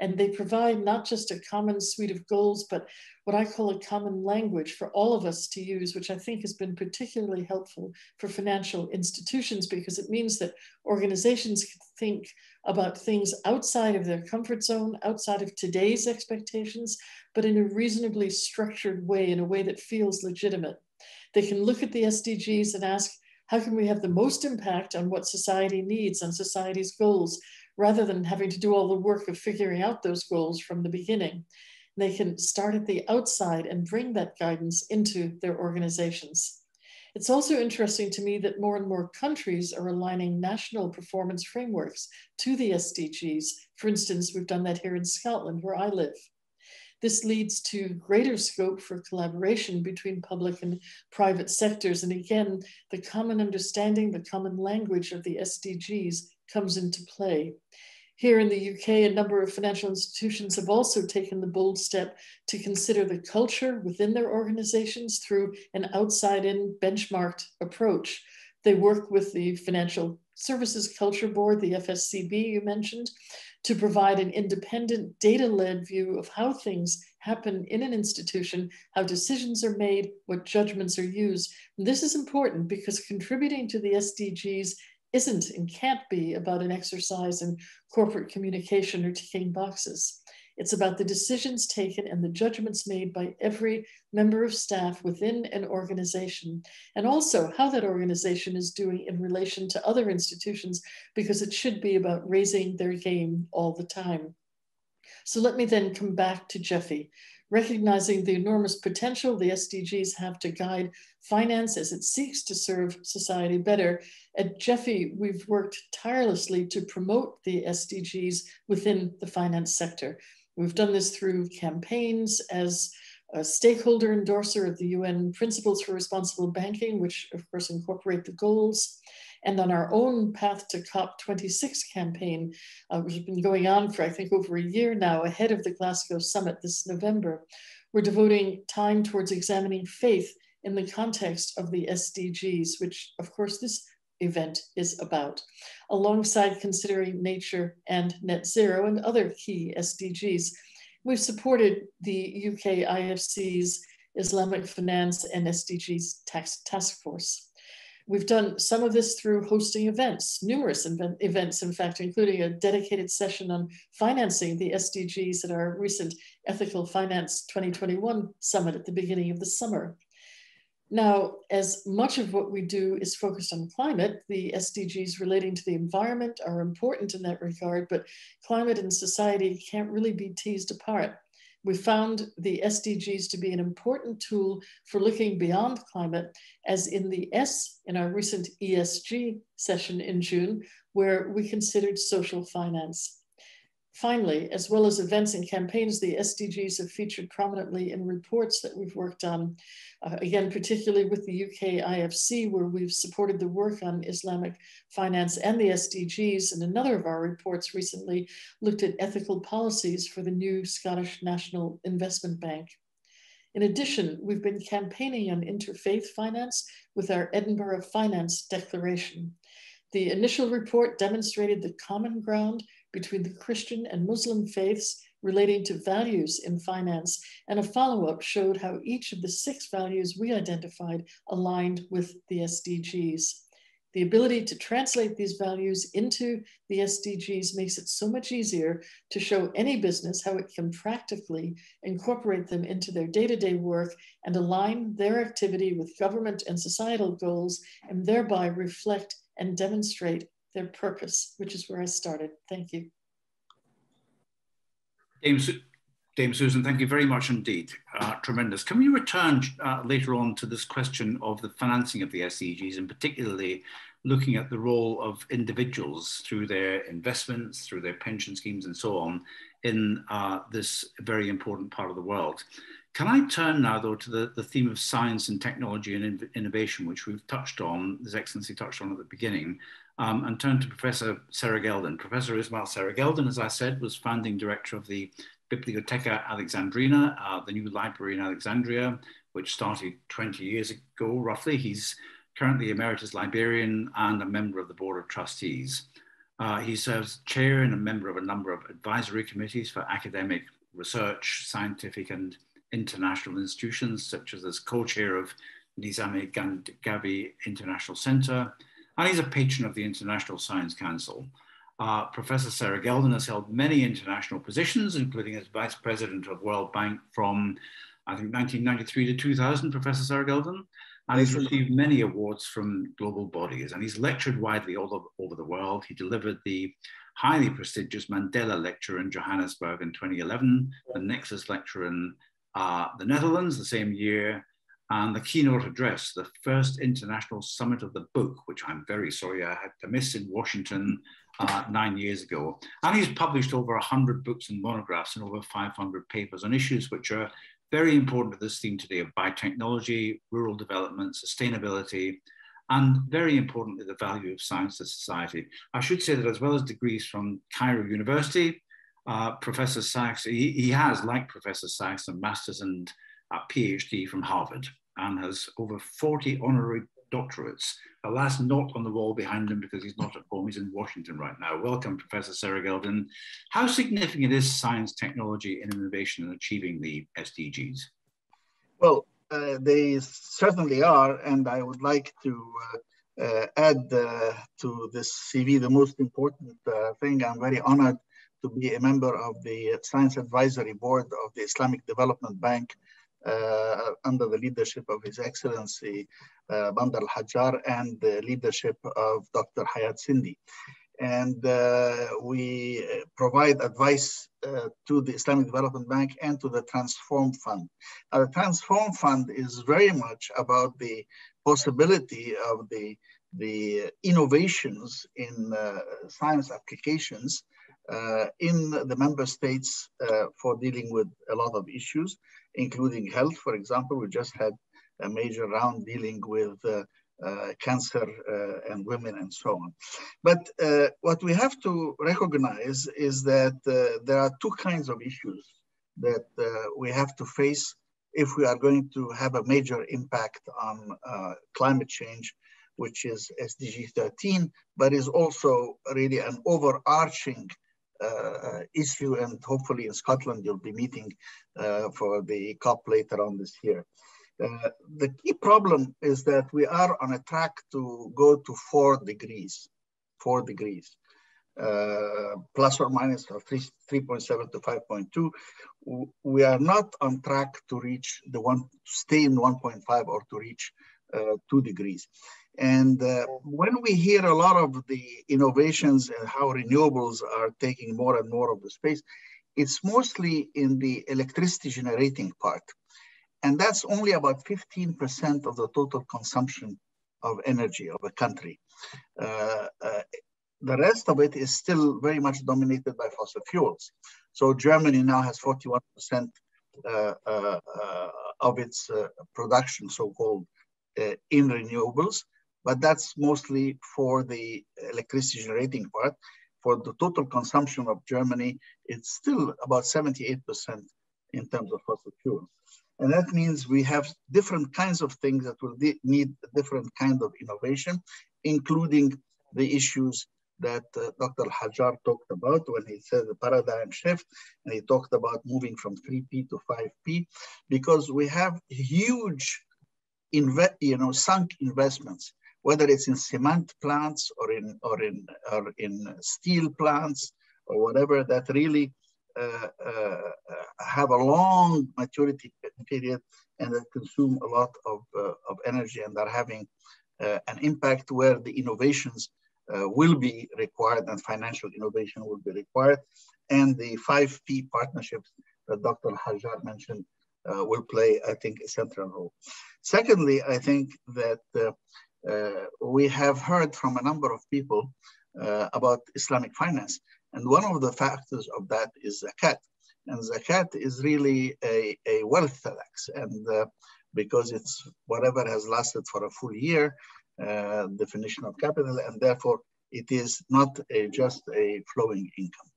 And they provide not just a common suite of goals, but what I call a common language for all of us to use, which I think has been particularly helpful for financial institutions because it means that organizations can think about things outside of their comfort zone, outside of today's expectations, but in a reasonably structured way, in a way that feels legitimate. They can look at the SDGs and ask, how can we have the most impact on what society needs, on society's goals, rather than having to do all the work of figuring out those goals from the beginning. They can start at the outside and bring that guidance into their organizations. It's also interesting to me that more and more countries are aligning national performance frameworks to the SDGs. For instance, we've done that here in Scotland, where I live. This leads to greater scope for collaboration between public and private sectors. And again, the common understanding, the common language of the SDGs comes into play. Here in the UK, a number of financial institutions have also taken the bold step to consider the culture within their organizations through an outside in benchmarked approach. They work with the Financial Services Culture Board, the FSCB you mentioned, to provide an independent data led view of how things happen in an institution, how decisions are made, what judgments are used. And this is important because contributing to the SDGs isn't and can't be about an exercise in corporate communication or ticking boxes. It's about the decisions taken and the judgments made by every member of staff within an organization, and also how that organization is doing in relation to other institutions, because it should be about raising their game all the time. So let me then come back to GEFI recognizing the enormous potential the SDGs have to guide finance as it seeks to serve society better. At GEFI, we've worked tirelessly to promote the SDGs within the finance sector. We've done this through campaigns as a stakeholder endorser of the UN Principles for Responsible Banking, which of course incorporate the goals, and on our own Path to COP26 campaign, uh, which has been going on for, I think, over a year now, ahead of the Glasgow summit this November, we're devoting time towards examining faith in the context of the SDGs, which, of course, this event is about, alongside considering nature and net zero and other key SDGs. We've supported the UK IFC's Islamic Finance and SDGs task, task Force. We've done some of this through hosting events, numerous events, in fact, including a dedicated session on financing the SDGs at our recent Ethical Finance 2021 summit at the beginning of the summer. Now, as much of what we do is focused on climate, the SDGs relating to the environment are important in that regard, but climate and society can't really be teased apart. We found the SDGs to be an important tool for looking beyond climate, as in the S in our recent ESG session in June, where we considered social finance. Finally, as well as events and campaigns, the SDGs have featured prominently in reports that we've worked on. Uh, again, particularly with the UK IFC, where we've supported the work on Islamic finance and the SDGs. And another of our reports recently looked at ethical policies for the new Scottish National Investment Bank. In addition, we've been campaigning on interfaith finance with our Edinburgh Finance Declaration. The initial report demonstrated the common ground between the Christian and Muslim faiths relating to values in finance, and a follow up showed how each of the six values we identified aligned with the SDGs. The ability to translate these values into the SDGs makes it so much easier to show any business how it can practically incorporate them into their day to day work and align their activity with government and societal goals, and thereby reflect and demonstrate their purpose, which is where I started. Thank you. Dame, Su Dame Susan, thank you very much indeed. Uh, tremendous. Can we return uh, later on to this question of the financing of the SDGs and particularly looking at the role of individuals through their investments, through their pension schemes and so on in uh, this very important part of the world. Can I turn now, though, to the, the theme of science and technology and in innovation, which we've touched on, His Excellency touched on at the beginning, um, and turn to Professor Serageldin. Professor Ismail Serageldin, as I said, was founding director of the Bibliotheca Alexandrina, uh, the new library in Alexandria, which started 20 years ago, roughly. He's currently emeritus librarian and a member of the board of trustees. Uh, he serves chair and a member of a number of advisory committees for academic research, scientific and international institutions, such as as co-chair of Nizami Ganjavi International Center, and he's a patron of the International Science Council. Uh, Professor Serageldin has held many international positions, including as Vice President of World Bank from, I think, 1993 to 2000, Professor Serageldin. And he's received many awards from global bodies, and he's lectured widely all over, over the world. He delivered the highly prestigious Mandela Lecture in Johannesburg in 2011, the Nexus Lecture in uh, the Netherlands the same year, and the keynote address, the first international summit of the book, which I'm very sorry I had to miss in Washington uh, nine years ago. And he's published over 100 books and monographs and over 500 papers on issues which are very important to this theme today of biotechnology, rural development, sustainability, and very importantly, the value of science to society. I should say that as well as degrees from Cairo University, uh, Professor Sachs, he, he, has, like Professor Sachs, a master's and a PhD from Harvard and has over 40 honorary doctorates. Alas, not on the wall behind him because he's not at home, he's in Washington right now. Welcome, Professor Serageldin. How significant is science, technology, and innovation in achieving the SDGs? Well, uh, they certainly are, and I would like to uh, uh, add uh, to this CV the most important uh, thing. I'm very honored to be a member of the Science Advisory Board of the Islamic Development Bank under the leadership of His Excellency uh, Bandar al-Hajjar and the leadership of Dr. Hayat Sindi. And uh, we provide advice uh, to the Islamic Development Bank and to the Transform Fund. Now, the Transform Fund is very much about the possibility of the, the innovations in uh, science applications uh, in the member states uh, for dealing with a lot of issues, including health. For example, we just had a major round dealing with uh, uh, cancer uh, and women and so on. But uh, what we have to recognize is that uh, there are two kinds of issues that we have to face if we are going to have a major impact on climate change which is SDG 13, but is also really an overarching uh, issue. And hopefully in Scotland, you'll be meeting uh, for the COP later on this year. Uh, the key problem is that we are on a track to go to four degrees, four degrees, uh, plus or minus 3.7 to 5.2. We are not on track to reach the one, stay in 1.5 or to reach uh, two degrees. And uh, when we hear a lot of the innovations and how renewables are taking more and more of the space, it's mostly in the electricity generating part. And that's only about 15% of the total consumption of energy of a country. Uh, uh, the rest of it is still very much dominated by fossil fuels. So Germany now has 41% uh, uh, uh, of its uh, production, so-called, in renewables, but that's mostly for the electricity generating part. For the total consumption of Germany, it's still about 78% in terms of fossil fuels. And that means we have different kinds of things that will need different kind of innovation, including the issues that uh, Dr. Hajjar talked about when he said the paradigm shift, and he talked about moving from 3P to 5P, because we have huge, you know, sunk investments, whether it's in cement plants or in or in or in steel plants or whatever that really uh, uh, have a long maturity period and that consume a lot of, uh, of energy and are having an impact where the innovations will be required and financial innovation will be required. And the 5P partnerships that Dr. Hajjar mentioned uh, will play, I think, a central role. Secondly, I think that uh, uh, we have heard from a number of people about Islamic finance. And one of the factors of that is zakat. And zakat is really a, a wealth tax. And uh, because it's whatever has lasted for a full year, uh, definition of capital, and therefore it is not a, just a flowing income.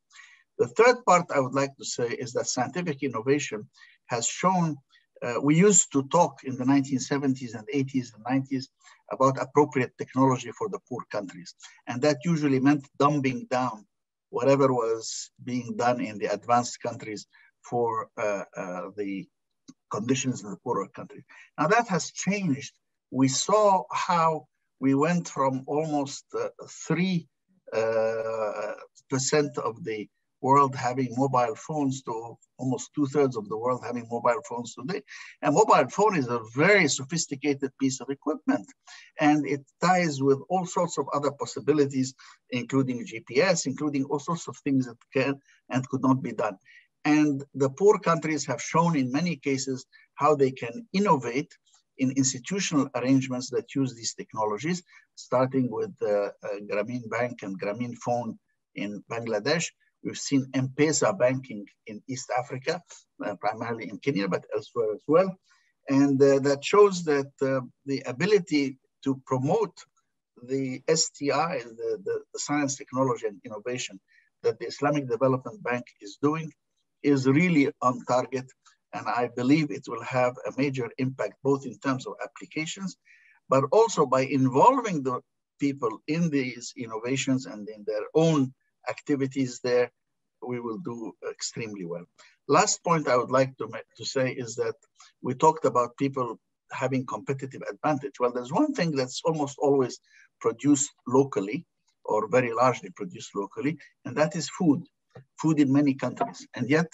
The third part I would like to say is that scientific innovation has shown, uh, we used to talk in the 1970s and 80s and 90s about appropriate technology for the poor countries. And that usually meant dumbing down whatever was being done in the advanced countries for uh, uh, the conditions in the poorer countries. Now that has changed. We saw how we went from almost uh, 3% uh, of the world having mobile phones to almost two thirds of the world having mobile phones today. And mobile phone is a very sophisticated piece of equipment. And it ties with all sorts of other possibilities, including GPS, including all sorts of things that can and could not be done. And the poor countries have shown in many cases how they can innovate in institutional arrangements that use these technologies, starting with uh, uh, Grameen Bank and Grameen Phone in Bangladesh, We've seen M-Pesa banking in East Africa, uh, primarily in Kenya, but elsewhere as well. And uh, that shows that uh, the ability to promote the STI, the, the, the, science, technology, and innovation that the Islamic Development Bank is doing is really on target. And I believe it will have a major impact, both in terms of applications, but also by involving the people in these innovations and in their own activities there, we will do extremely well. Last point I would like to, make, to say is that we talked about people having competitive advantage. Well, there's one thing that's almost always produced locally or very largely produced locally, and that is food. food in many countries. And yet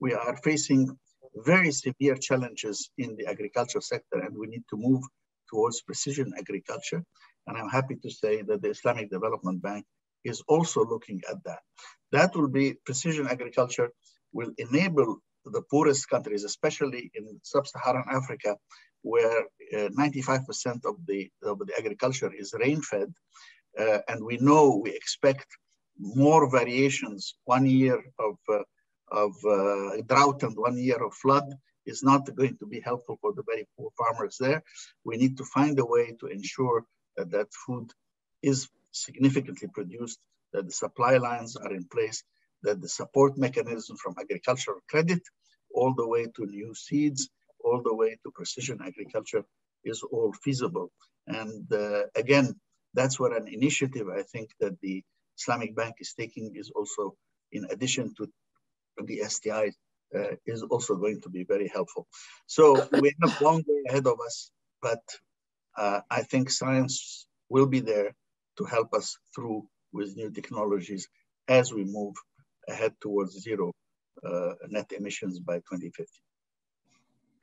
we are facing very severe challenges in the agriculture sector and we need to move towards precision agriculture. And I'm happy to say that the Islamic Development Bank is also looking at that. That will be precision agriculture will enable the poorest countries, especially in sub-Saharan Africa, where 95% uh, of the of the agriculture is rain-fed, uh, and we know we expect more variations. One year of uh, of uh, drought and one year of flood is not going to be helpful for the very poor farmers there. We need to find a way to ensure that that food is significantly produced, that the supply lines are in place, that the support mechanism from agricultural credit all the way to new seeds, all the way to precision agriculture is all feasible. And uh, again, that's what an initiative I think that the Islamic Bank is taking is also, in addition to the STI, uh, is also going to be very helpful. So we have a long way ahead of us, but uh, I think science will be there to help us through with new technologies as we move ahead towards zero uh, net emissions by 2050.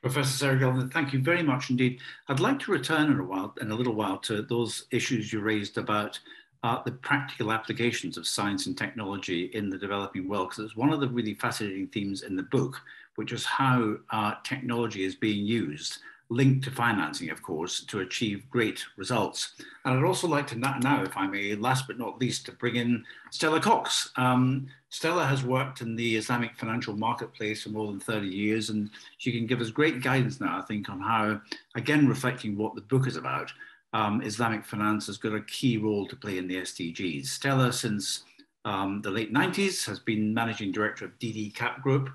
Professor Seragal, thank you very much indeed. I'd like to return in a while, in a little while, to those issues you raised about uh, the practical applications of science and technology in the developing world, because it's one of the really fascinating themes in the book, which is how uh, technology is being used linked to financing, of course, to achieve great results. And I'd also like to now, if I may, last but not least, to bring in Stella Cox. Um, Stella has worked in the Islamic financial marketplace for more than 30 years, and she can give us great guidance now, I think, on how, again, reflecting what the book is about, um, Islamic finance has got a key role to play in the SDGs. Stella, since um, the late 90s, has been managing director of DDCAP Group,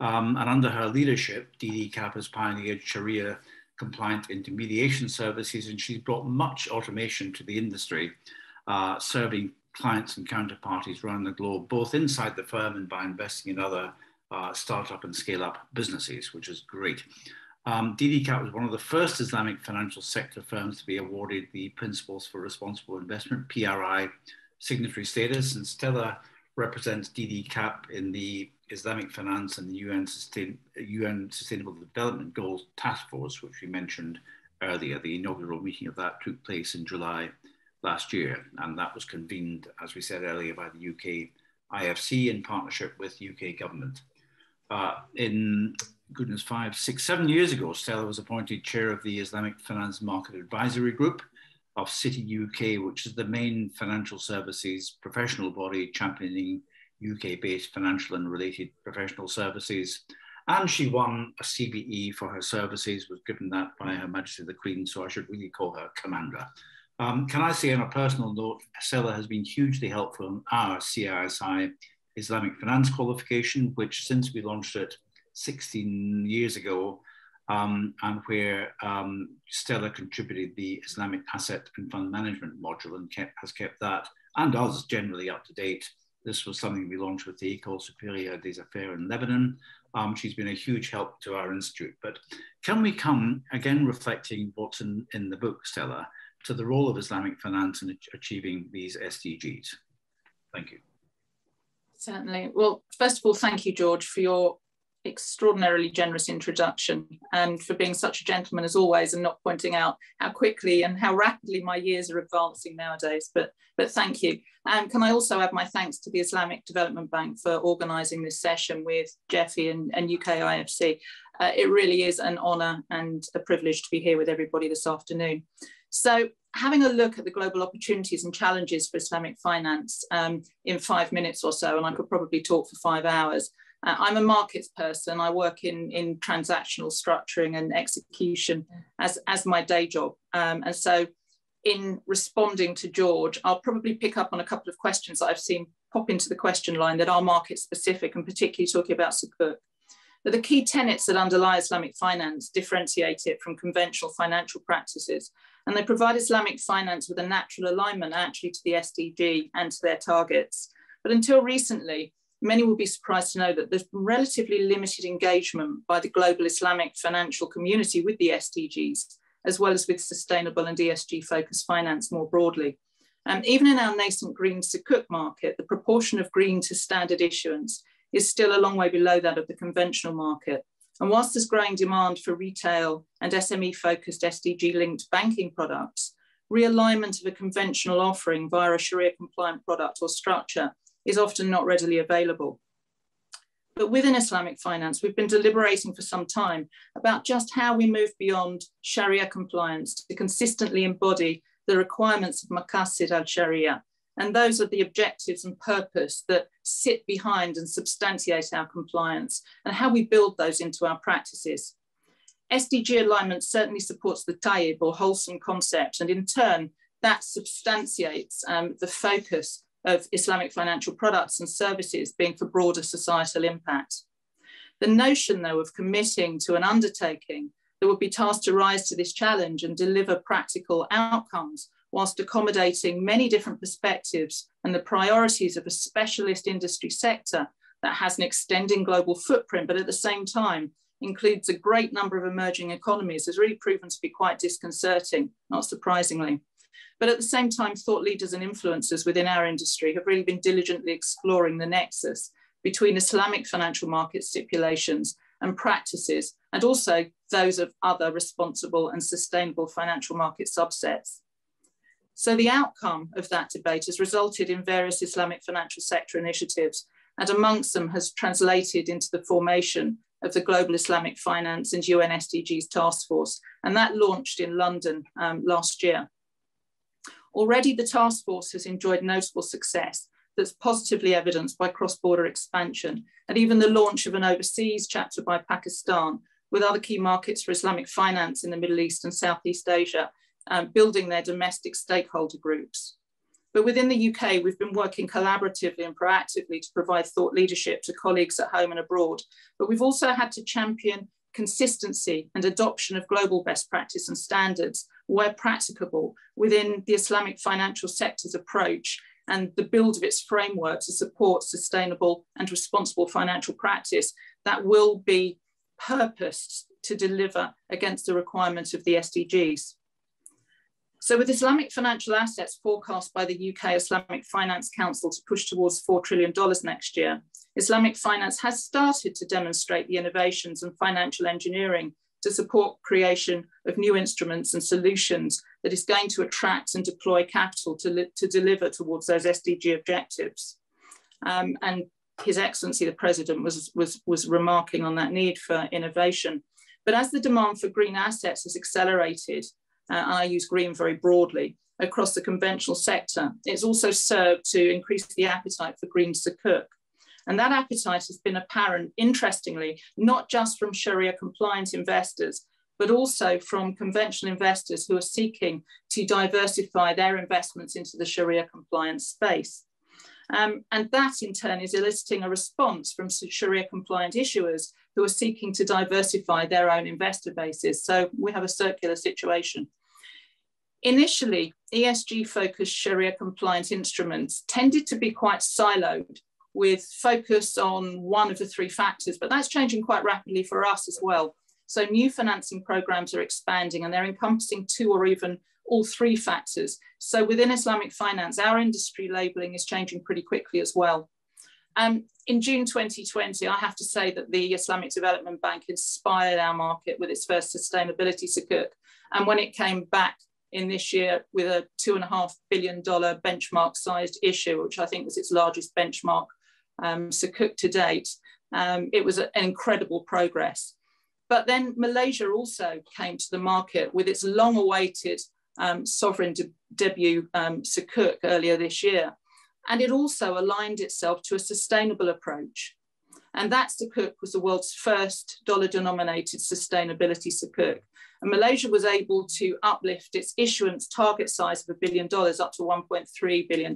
um, and under her leadership, DDCAP has pioneered Sharia compliant intermediation services, and she's brought much automation to the industry, uh, serving clients and counterparties around the globe, both inside the firm and by investing in other uh, startup and scale up businesses, which is great. Um, DDCAP was one of the first Islamic financial sector firms to be awarded the Principles for Responsible Investment, PRI, signatory status, and Stella represents DDCAP in the Islamic Finance and the UN, Sustain UN Sustainable Development Goals Task Force, which we mentioned earlier. The inaugural meeting of that took place in July last year, and that was convened, as we said earlier, by the UK IFC in partnership with UK government. Uh, in goodness, five, six, seven years ago, Stella was appointed chair of the Islamic Finance Market Advisory Group of CityUK, which is the main financial services professional body championing UK based financial and related professional services. And she won a CBE for her services, was given that by Her Majesty the Queen, so I should really call her Commander. Um, can I say on a personal note, Stella has been hugely helpful in our CISI Islamic finance qualification, which since we launched it 16 years ago, um, and where um, Stella contributed the Islamic asset and fund management module and kept, has kept that and us generally up to date. This was something we launched with the École Supérieure des Affaires in Lebanon. Um, she's been a huge help to our institute. But can we come, again, reflecting what's in, in the book, Stella, to the role of Islamic finance in achieving these SDGs? Thank you. Certainly. Well, first of all, thank you, George, for your extraordinarily generous introduction and for being such a gentleman as always and not pointing out how quickly and how rapidly my years are advancing nowadays. But, but thank you. And can I also add my thanks to the Islamic Development Bank for organising this session with GEFI and, and UK IFC. Uh, it really is an honour and a privilege to be here with everybody this afternoon. So having a look at the global opportunities and challenges for Islamic finance um, in five minutes or so, and I could probably talk for five hours, I'm a markets person. I work in, in transactional structuring and execution as, as my day job. Um, and so in responding to George, I'll probably pick up on a couple of questions that I've seen pop into the question line that are market specific and particularly talking about Sukuk. But the key tenets that underlie Islamic finance differentiate it from conventional financial practices, and they provide Islamic finance with a natural alignment actually to the SDG and to their targets. But until recently, many will be surprised to know that there's relatively limited engagement by the global Islamic financial community with the SDGs, as well as with sustainable and ESG focused finance more broadly. Um, even in our nascent green Sukuk market, the proportion of green to standard issuance is still a long way below that of the conventional market. And whilst there's growing demand for retail and SME focused SDG linked banking products, realignment of a conventional offering via a Sharia compliant product or structure is often not readily available. But within Islamic finance, we've been deliberating for some time about just how we move beyond Sharia compliance to consistently embody the requirements of Maqasid al Sharia. And those are the objectives and purpose that sit behind and substantiate our compliance and how we build those into our practices. SDG alignment certainly supports the tayyib or wholesome concept, and in turn, that substantiates um, the focus of Islamic financial products and services being for broader societal impact. The notion, though, of committing to an undertaking that would be tasked to rise to this challenge and deliver practical outcomes whilst accommodating many different perspectives and the priorities of a specialist industry sector that has an extending global footprint, but at the same time includes a great number of emerging economies, has really proven to be quite disconcerting, not surprisingly. But at the same time, thought leaders and influencers within our industry have really been diligently exploring the nexus between Islamic financial market stipulations and practices, and also those of other responsible and sustainable financial market subsets. So the outcome of that debate has resulted in various Islamic financial sector initiatives, and amongst them has translated into the formation of the Global Islamic Finance and UN SDGs Task Force, and that launched in London um, last year. Already the task force has enjoyed notable success that's positively evidenced by cross-border expansion and even the launch of an overseas chapter by Pakistan with other key markets for Islamic finance in the Middle East and Southeast Asia, um, building their domestic stakeholder groups. But within the UK, we've been working collaboratively and proactively to provide thought leadership to colleagues at home and abroad. But we've also had to champion consistency and adoption of global best practice and standards where practicable within the Islamic financial sector's approach and the build of its framework to support sustainable and responsible financial practice that will be purposed to deliver against the requirements of the SDGs. So with Islamic financial assets forecast by the UK Islamic Finance Council to push towards $4 trillion next year, Islamic finance has started to demonstrate the innovations and financial engineering to support creation of new instruments and solutions that is going to attract and deploy capital to, to deliver towards those SDG objectives. Um, and His Excellency the President was, was, was remarking on that need for innovation. But as the demand for green assets has accelerated, uh, and I use green very broadly, across the conventional sector, it's also served to increase the appetite for green sukuk. and that appetite has been apparent, interestingly, not just from Sharia compliant investors, but also from conventional investors who are seeking to diversify their investments into the Sharia compliant space. Um, and that in turn is eliciting a response from Sharia compliant issuers who are seeking to diversify their own investor bases. So we have a circular situation. Initially, ESG focused Sharia compliant instruments tended to be quite siloed with focus on one of the three factors, but that's changing quite rapidly for us as well. So new financing programs are expanding and they're encompassing two or even all three factors. So within Islamic finance, our industry labeling is changing pretty quickly as well. Um, in June 2020, I have to say that the Islamic Development Bank inspired our market with its first sustainability sukuk. And when it came back in this year with a $2.5 billion benchmark sized issue, which I think was its largest benchmark um, Sukuk to date, um, it was an incredible progress. But then Malaysia also came to the market with its long awaited um, sovereign de debut um, Sukuk earlier this year. And it also aligned itself to a sustainable approach. And that Sukuk was the world's first dollar denominated sustainability Sukuk. And Malaysia was able to uplift its issuance target size of a billion dollars up to $1.3 billion.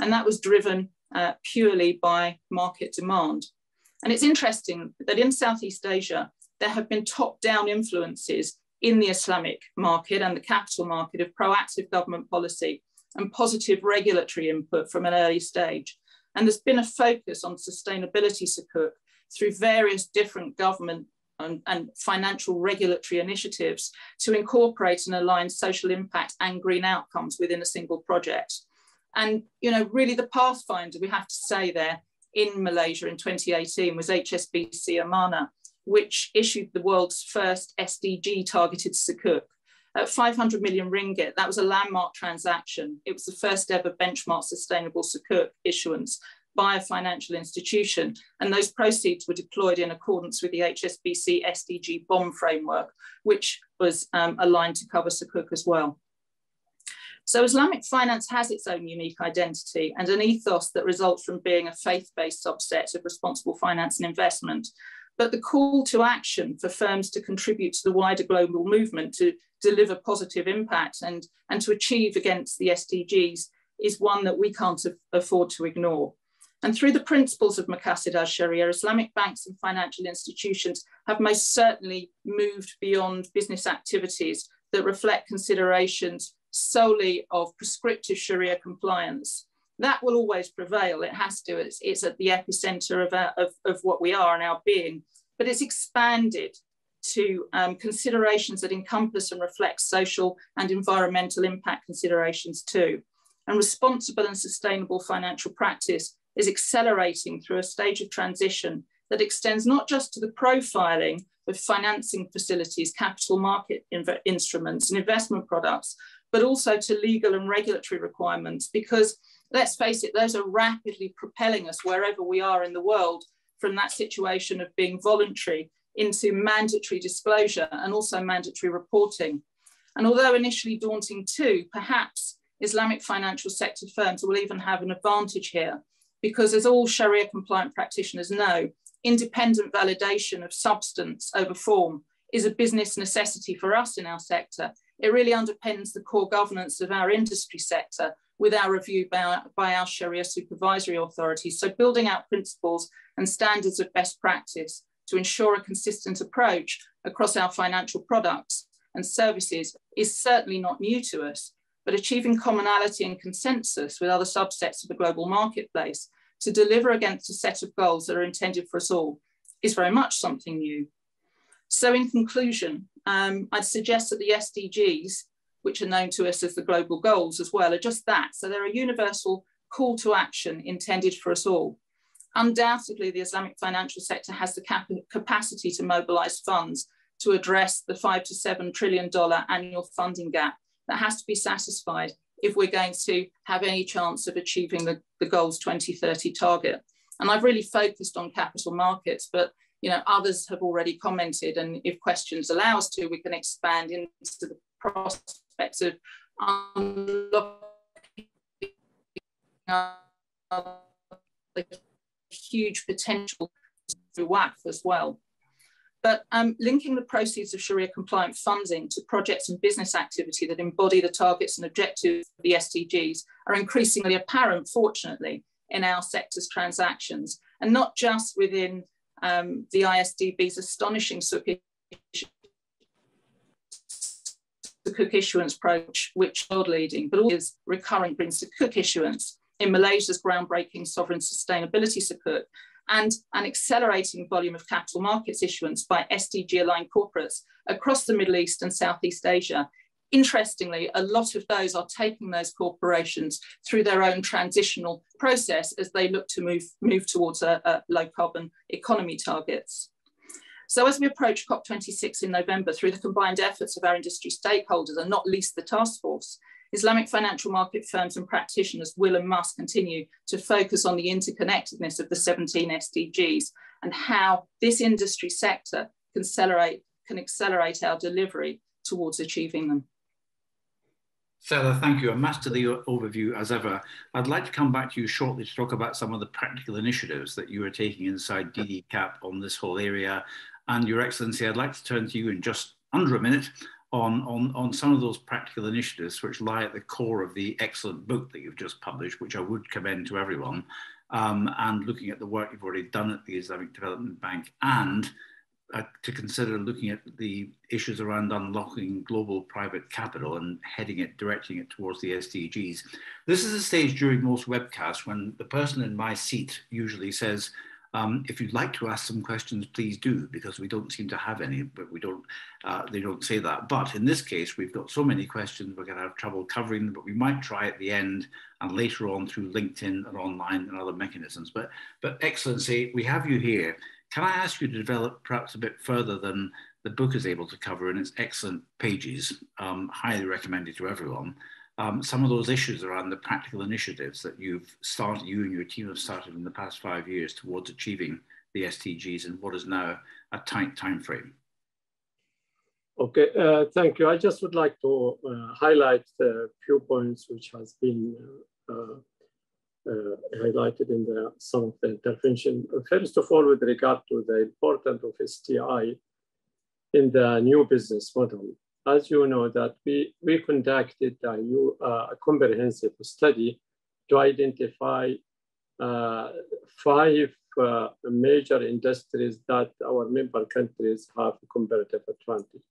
And that was driven uh, purely by market demand. And it's interesting that in Southeast Asia, there have been top down influences in the Islamic market and the capital market of proactive government policy and positive regulatory input from an early stage. And there's been a focus on sustainability sukuk through various different government and, and, financial regulatory initiatives to incorporate and align social impact and green outcomes within a single project. And, you know, really the pathfinder, we have to say there, in Malaysia in 2018 was HSBC Amanah, which issued the world's first SDG targeted sukuk. At 500 million ringgit, that was a landmark transaction. It was the first ever benchmark sustainable sukuk issuance by a financial institution. And those proceeds were deployed in accordance with the HSBC SDG bond framework, which was um, aligned to cover Sukuk as well. So Islamic finance has its own unique identity and an ethos that results from being a faith-based subset of responsible finance and investment. But the call to action for firms to contribute to the wider global movement to deliver positive impact and, and to achieve against the SDGs is one that we can't afford to ignore. And through the principles of Maqasid al Sharia, Islamic banks and financial institutions have most certainly moved beyond business activities that reflect considerations solely of prescriptive Sharia compliance. That will always prevail. It has to. It's, it's at the epicenter of, our, of, of what we are and our being. But it's expanded to um, considerations that encompass and reflect social and environmental impact considerations too. And responsible and sustainable financial practice is accelerating through a stage of transition that extends not just to the profiling of financing facilities, capital market instruments, and investment products, but also to legal and regulatory requirements. Because let's face it, those are rapidly propelling us wherever we are in the world from that situation of being voluntary into mandatory disclosure and also mandatory reporting. And although initially daunting too, perhaps Islamic financial sector firms will even have an advantage here because as all Sharia compliant practitioners know, independent validation of substance over form is a business necessity for us in our sector. It really underpins the core governance of our industry sector with our review by, by our Sharia supervisory authorities. So building out principles and standards of best practice to ensure a consistent approach across our financial products and services is certainly not new to us, but achieving commonality and consensus with other subsets of the global marketplace to deliver against a set of goals that are intended for us all is very much something new. So in conclusion, um, I'd suggest that the SDGs, which are known to us as the global goals as well, are just that. So they're a universal call to action intended for us all. Undoubtedly, the Islamic financial sector has the cap capacity to mobilize funds to address the five to seven trillion dollar annual funding gap that has to be satisfied if we're going to have any chance of achieving the, the goals 2030 target. And I've really focused on capital markets, but you know, others have already commented, and if questions allow us to, we can expand into the prospects of unlocking huge potential through waqf as well. But um, linking the proceeds of Sharia compliant funding to projects and business activity that embody the targets and objectives of the SDGs are increasingly apparent, fortunately, in our sector's transactions, and not just within um, the ISDB's astonishing Sukuk issuance approach, which is world leading, but also recurring green Sukuk issuance in Malaysia's groundbreaking sovereign sustainability Sukuk and an accelerating volume of capital markets issuance by SDG aligned corporates across the Middle East and Southeast Asia. Interestingly, a lot of those are taking those corporations through their own transitional process as they look to move, move towards a, a low carbon economy targets. So as we approach COP26 in November, through the combined efforts of our industry stakeholders and not least the task force, Islamic financial market firms and practitioners will and must continue to focus on the interconnectedness of the 17 SDGs and how this industry sector can accelerate, can accelerate our delivery towards achieving them. Stella, thank you. A masterly overview as ever. I'd like to come back to you shortly to talk about some of the practical initiatives that you are taking inside DDCAP on this whole area. And Your Excellency, I'd like to turn to you in just under a minute on, on, on some of those practical initiatives which lie at the core of the excellent book that you've just published, which I would commend to everyone, um, and looking at the work you've already done at the Islamic Development Bank and uh, to consider looking at the issues around unlocking global private capital and heading it, directing it towards the SDGs. This is a stage during most webcasts when the person in my seat usually says, Um, if you'd like to ask some questions, please do, because we don't seem to have any, but we don't, uh, they don't say that. But in this case, we've got so many questions, we're gonna have trouble covering them, but we might try at the end and later on through LinkedIn and online and other mechanisms. But, but Excellency, we have you here. Can I ask you to develop perhaps a bit further than the book is able to cover in its excellent pages, um, highly recommended to everyone, um, some of those issues around the practical initiatives that you've started, you and your team have started in the past five years towards achieving the SDGs in what is now a tight time frame. Okay, uh, thank you. I just would like to uh, highlight a few points which has been uh, uh highlighted in the, some of the intervention. First of all, with regard to the importance of STI in the new business model as you know, that we, we conducted a, uh, a comprehensive study to identify uh, five uh, major industries that our member countries have comparative advantage.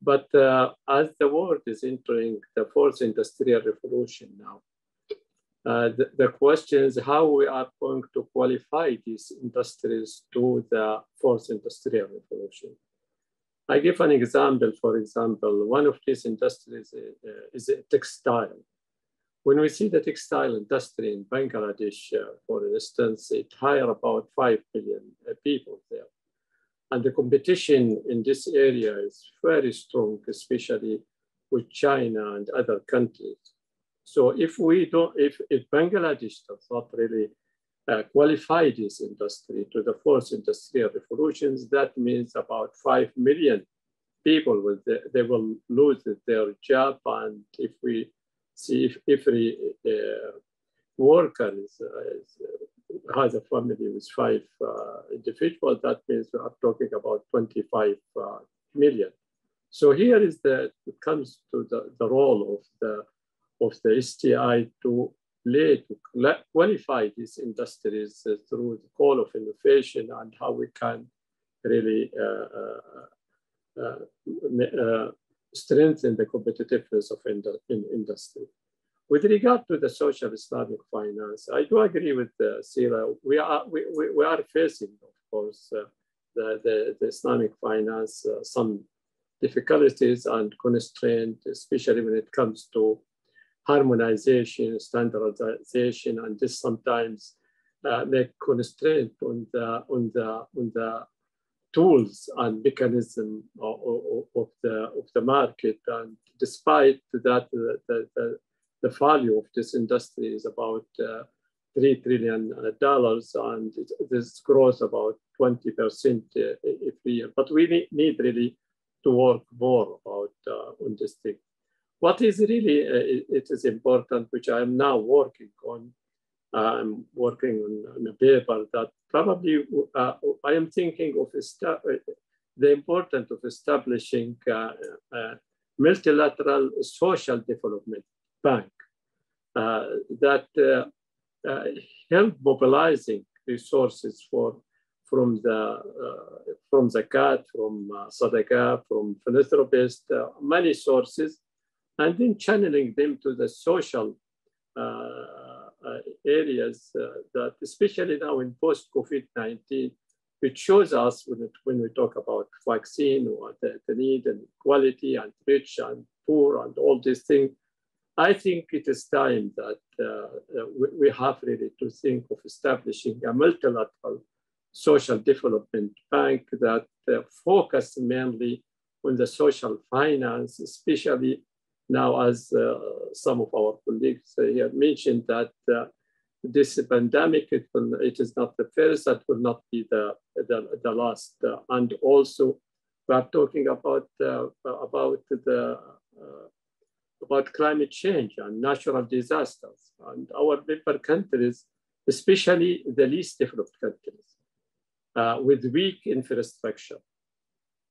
But uh, as the world is entering the fourth industrial revolution now, uh, the, the, question is how we are going to qualify these industries to the fourth industrial revolution. I give an example, for example, one of these industries uh, is textile. When we see the textile industry in Bangladesh, uh, for instance, it hire about 5 million uh, people there. And the competition in this area is very strong, especially with China and other countries. So if we don't, if, if Bangladesh does not really uh, qualify this industry to the fourth industrial revolutions, that means about 5 million people will, they will lose their job. And if we see if every uh, worker is, is, has a family with five uh, individuals, that means we are talking about 25 uh, million. So here is the, it comes to the, the role of the, of the STI to play to qualify these industries uh, through the call of innovation and how we can really uh, uh, strengthen the competitiveness of in industry. With regard to the social Islamic finance, I do agree with uh, Sira. We are, we, we, we are facing, of course, uh, the, the, the, Islamic finance, uh, some difficulties and constraints, especially when it comes to harmonization, standardization, and this sometimes uh, make constraint on the on the on the tools and mechanism of, of, the of the market. And despite that, the, the, the value of this industry is about uh, three trillion dollars, and this grows about twenty percent uh, every year. But we need, need really to work more about uh, on this thing. What is really, uh, it is important, which I am now working on, I'm working on, on, a paper that probably uh, I am thinking of the importance of establishing uh, multilateral social development bank uh, that uh, uh, help mobilizing resources for from the uh, from zakat, from uh, from philanthropists, many sources and then channeling them to the social uh, uh, areas uh, that, especially now in post-COVID-19, it shows us when, it, when we talk about vaccine or the, the need and equality and rich and poor and all these things, I think it is time that uh, we, we, have really to think of establishing a multilateral social development bank that uh, focus mainly on the social finance, especially now, as uh, some of our colleagues here mentioned that uh, this pandemic, it, will, it is not the first, that will not be the, the, the last. Uh, and also, we are talking about, about the about climate change and natural disasters. And our member countries, especially the least developed countries, uh, with weak infrastructure, uh,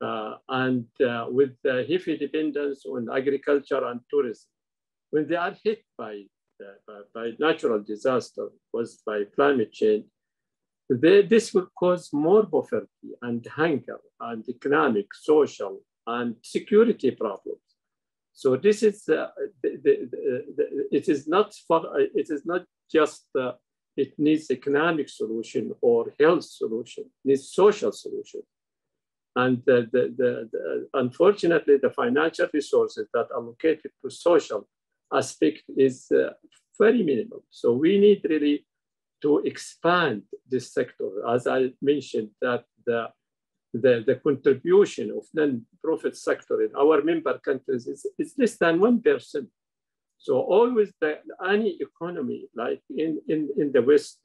and uh, with the heavy dependence on agriculture and tourism. When they are hit by, uh, by, by, natural disaster caused by climate change, they, this will cause more poverty and hunger and economic, social, and security problems. So this is uh, the, the, the, it is not for, it is not just uh, it needs economic solution or health solution, it needs social solution. And the, the, the, unfortunately, the financial resources that are allocated to social aspect is uh, very minimal. So we need really to expand this sector. As I mentioned, that the, the, the contribution of non-profit sector in our member countries is, is less than 1%. So always the, any economy, like in, in, in the West,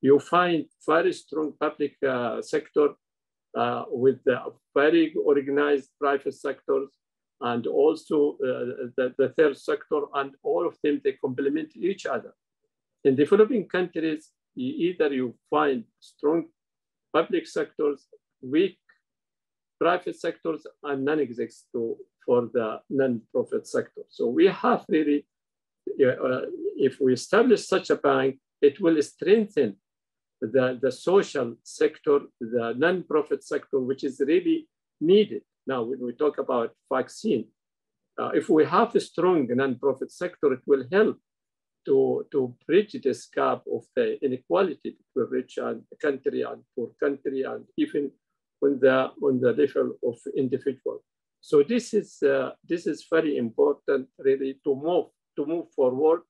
you find very strong public uh, sector uh, with the very organized private sectors and also uh, the, the third sector and all of them, they complement each other. In developing countries, you either you find strong public sectors, weak private sectors, and non-existent for the non-profit sector. So we have really, uh, if we establish such a bank, it will strengthen the, the social sector, the non-profit sector, which is really needed. Now, when we talk about vaccine, uh, if we have a strong non-profit sector, it will help to, to bridge this gap of the inequality between rich and country and poor country, and even on the, on the level of individual. So this is, uh, this is very important really to move, to move forward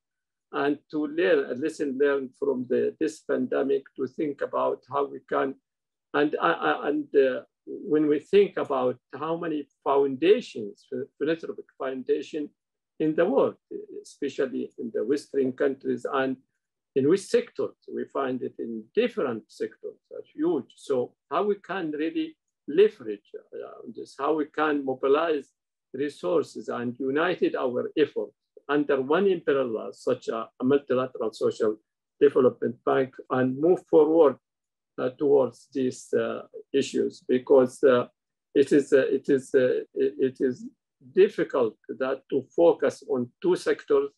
and to learn, a lesson learned from the, this pandemic to think about how we can, and, uh, and uh, when we think about how many foundations, philanthropic foundation in the world, especially in the Western countries and in which sectors. We find it in different sectors, that's huge. So how we can really leverage uh, this, how we can mobilize resources and united our efforts under one umbrella, such a, a multilateral social development bank and move forward uh, towards these uh, issues because uh, it is, uh, it, is, uh, it is difficult that to focus on two sectors,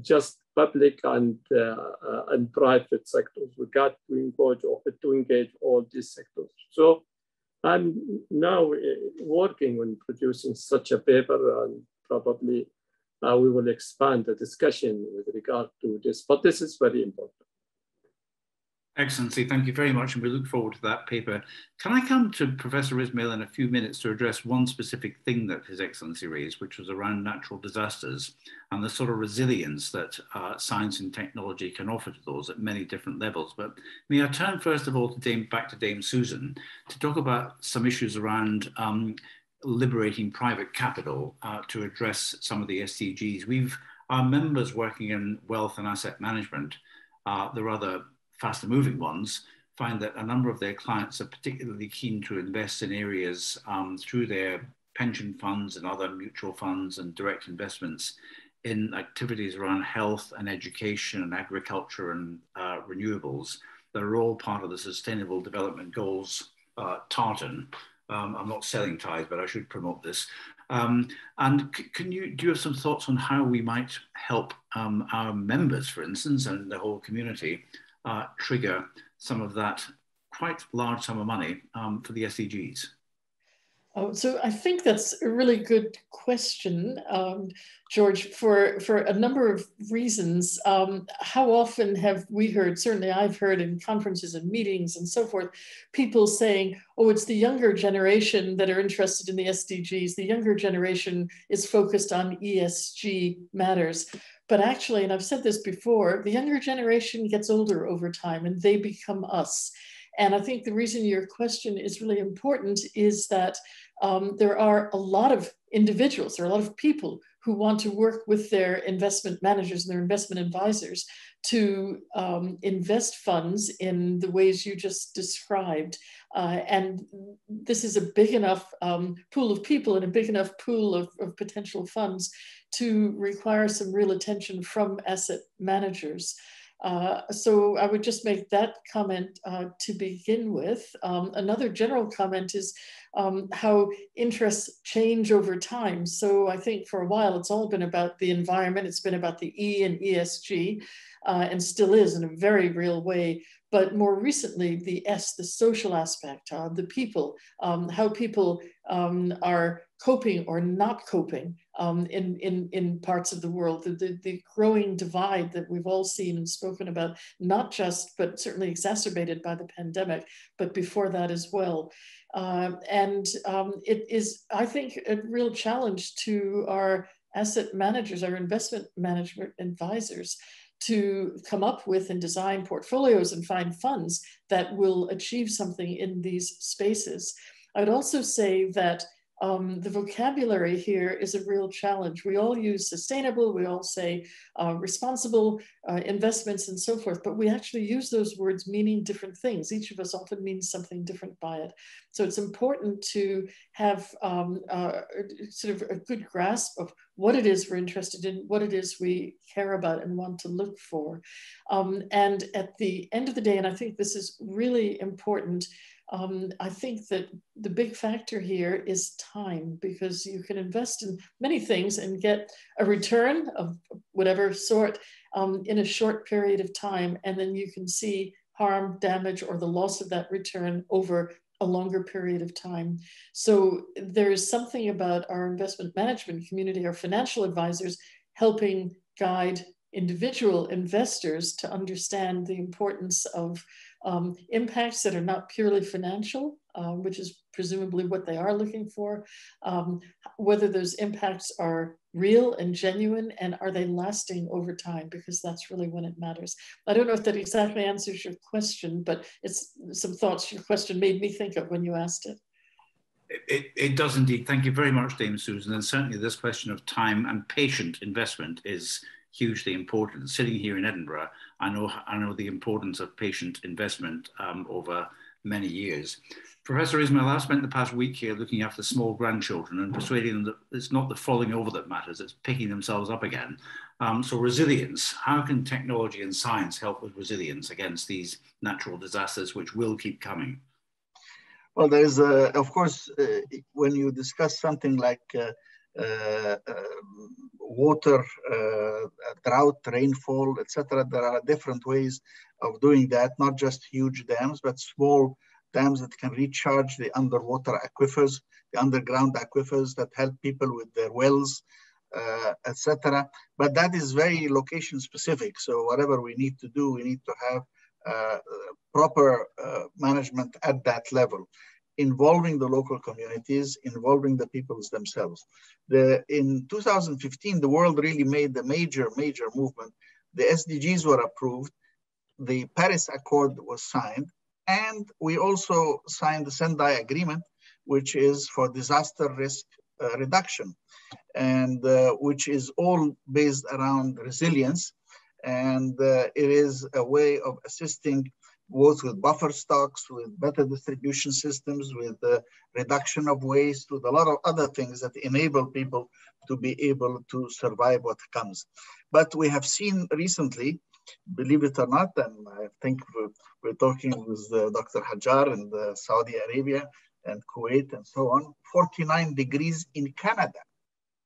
just public and, and private sectors. We got to engage, to engage all these sectors. So I'm now working on producing such a paper and probably we will expand the discussion with regard to this, but this is very important. Excellency, thank you very much, and we look forward to that paper. Can I come to Professor Ismail in a few minutes to address one specific thing that His Excellency raised, which was around natural disasters and the sort of resilience that uh, science and technology can offer to those at many different levels. But may I turn first of all to Dame, back to Dame Susan to talk about some issues around um, liberating private capital uh, to address some of the SDGs. We've our members working in wealth and asset management, uh, the rather faster moving ones, find that a number of their clients are particularly keen to invest in areas um, through their pension funds and other mutual funds and direct investments in activities around health and education and agriculture and uh, renewables that are all part of the Sustainable Development Goals uh, tartan. Um, I'm not selling ties, but I should promote this. Um, and can you do you have some thoughts on how we might help um, our members, for instance, and the whole community uh, trigger some of that quite large sum of money um, for the SDGs? Oh, so I think that's a really good question, um, George, for, for a number of reasons. Um, how often have we heard, certainly I've heard in conferences and meetings and so forth, people saying, oh, it's the younger generation that are interested in the SDGs. The younger generation is focused on ESG matters. But actually, and I've said this before, the younger generation gets older over time and they become us. And I think the reason your question is really important is that um, there are a lot of individuals, there are a lot of people who want to work with their investment managers and their investment advisors to um, invest funds in the ways you just described. Uh, and this is a big enough um, pool of people and a big enough pool of, of potential funds to require some real attention from asset managers. Uh, so I would just make that comment uh, to begin with. Um, another general comment is um, how interests change over time. So I think for a while it's all been about the environment, it's been about the E and ESG, uh, and still is in a very real way. But more recently, the S, the social aspect, uh, the people, um, how people um, are coping or not coping um, in, in, in parts of the world, the, the, the, growing divide that we've all seen and spoken about, not just, but certainly exacerbated by the pandemic, but before that as well. Uh, and um, it is, I think, a real challenge to our asset managers, our investment management advisors, to come up with and design portfolios and find funds that will achieve something in these spaces. I'd also say that um, the vocabulary here is a real challenge. We all use sustainable, we all say uh, responsible uh, investments and so forth, but we actually use those words meaning different things. Each of us often means something different by it. So it's important to have um, uh, sort of a good grasp of what it is we're interested in, what it is we care about and want to look for. Um, and at the end of the day, and I think this is really important, um, I think that the big factor here is time because you can invest in many things and get a return of whatever sort um, in a short period of time. And then you can see harm, damage, or the loss of that return over a longer period of time. So there is something about our investment management community, our financial advisors, helping guide individual investors to understand the importance of um, impacts that are not purely financial, uh, which is presumably what they are looking for, um, whether those impacts are real and genuine and are they lasting over time, because that's really when it matters. I don't know if that exactly answers your question, but it's some thoughts your question made me think of when you asked it. It, it does indeed. Thank you very much, Dame Susan. And certainly this question of time and patient investment is hugely important. Sitting here in Edinburgh, I know, I know the importance of patient investment um, over many years. Professor Ismail, I've spent the past week here looking after small grandchildren and persuading them that it's not the falling over that matters, it's picking themselves up again. Um, so resilience, how can technology and science help with resilience against these natural disasters which will keep coming? Well, there is, of course, uh, when you discuss something like uh, water, uh, drought, rainfall, etc. There are different ways of doing that, not just huge dams, but small dams that can recharge the underwater aquifers, the underground aquifers that help people with their wells, uh, etc. But that is very location specific. So whatever we need to do, we need to have uh, proper uh, management at that level involving the local communities, involving the peoples themselves. The, in 2015, the world really made a major, major movement. The SDGs were approved, the Paris Accord was signed, and we also signed the Sendai Agreement, which is for disaster risk uh, reduction, and uh, which is all based around resilience. And uh, it is a way of assisting both with buffer stocks, with better distribution systems, with the reduction of waste, with a lot of other things that enable people to be able to survive what comes. But we have seen recently, believe it or not, and I think we're, we're talking with uh, Dr. Hajjar in uh, Saudi Arabia and Kuwait and so on, 49 degrees in Canada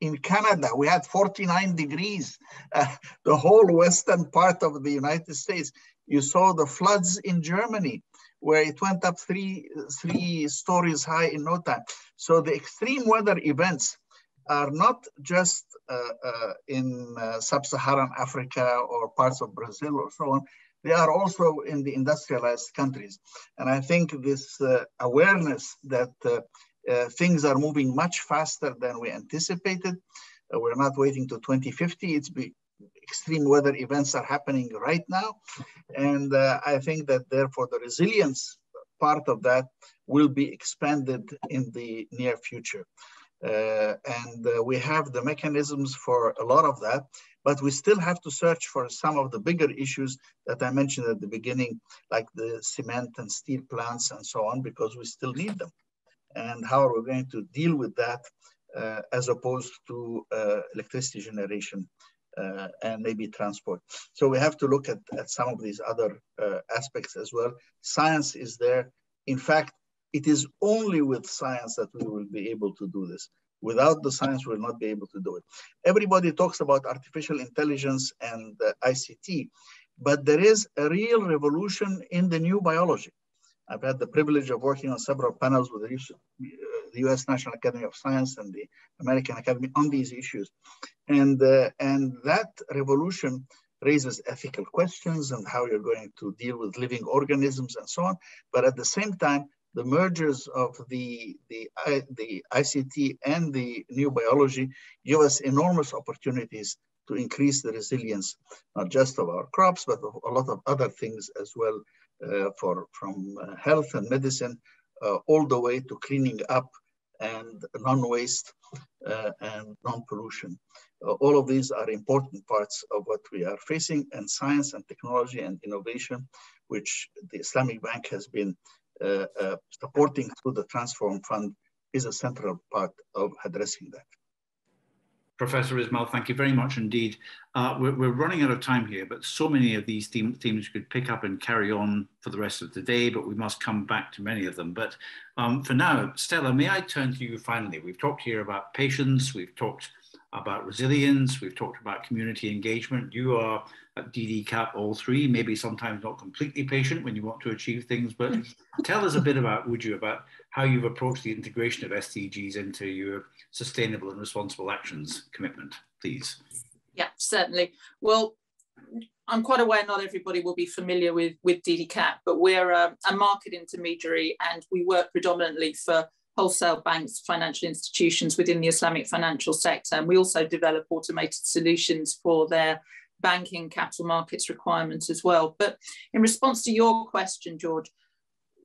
in Canada, we had 49 degrees, uh, the whole western part of the United States. You saw the floods in Germany, where it went up three, three stories high in no time. So the extreme weather events are not just uh, uh, in uh, sub-Saharan Africa or parts of Brazil or so on, they are also in the industrialized countries. And I think this uh, awareness that uh, uh, things are moving much faster than we anticipated. We're not waiting to 2050. It's be, extreme weather events are happening right now. And uh, I think that therefore the resilience part of that will be expanded in the near future. Uh, and uh, we have the mechanisms for a lot of that, but we still have to search for some of the bigger issues that I mentioned at the beginning, like the cement and steel plants and so on, because we still need them and how are we going to deal with that uh, as opposed to uh, electricity generation uh, and maybe transport. So we have to look at, at some of these other uh, aspects as well. Science is there. In fact, it is only with science that we will be able to do this. Without the science, we'll not be able to do it. Everybody talks about artificial intelligence and uh, ICT, but there is a real revolution in the new biology. I've had the privilege of working on several panels with the U.S. National Academy of Science and the American Academy on these issues. And, uh, and that revolution raises ethical questions and how you're going to deal with living organisms and so on. But at the same time, the mergers of the, the, the ICT and the new biology give us enormous opportunities to increase the resilience, not just of our crops, but of a lot of other things as well, uh, for, from uh, health and medicine, all the way to cleaning up and non-waste uh, and non-pollution. Uh, all of these are important parts of what we are facing and science and technology and innovation, which the Islamic Bank has been uh, uh, supporting through the Transform Fund is a central part of addressing that. Professor Ismail, thank you very much indeed. Uh, we're, we're, running out of time here, but so many of these theme, themes could pick up and carry on for the rest of the day, but we must come back to many of them. But um, for now, Stella, may I turn to you finally? We've talked here about patience, we've talked about resilience, we've talked about community engagement. You are at DDCAP all three, maybe sometimes not completely patient when you want to achieve things, but mm. tell us a bit about, would you, about how you've approached the integration of SDGs into your sustainable and responsible actions commitment, please. Yeah, certainly. Well, I'm quite aware not everybody will be familiar with, with DDCAP, but we're a, a market intermediary and we work predominantly for wholesale banks, financial institutions within the Islamic financial sector. And we also develop automated solutions for their banking capital markets requirements as well. But in response to your question, George,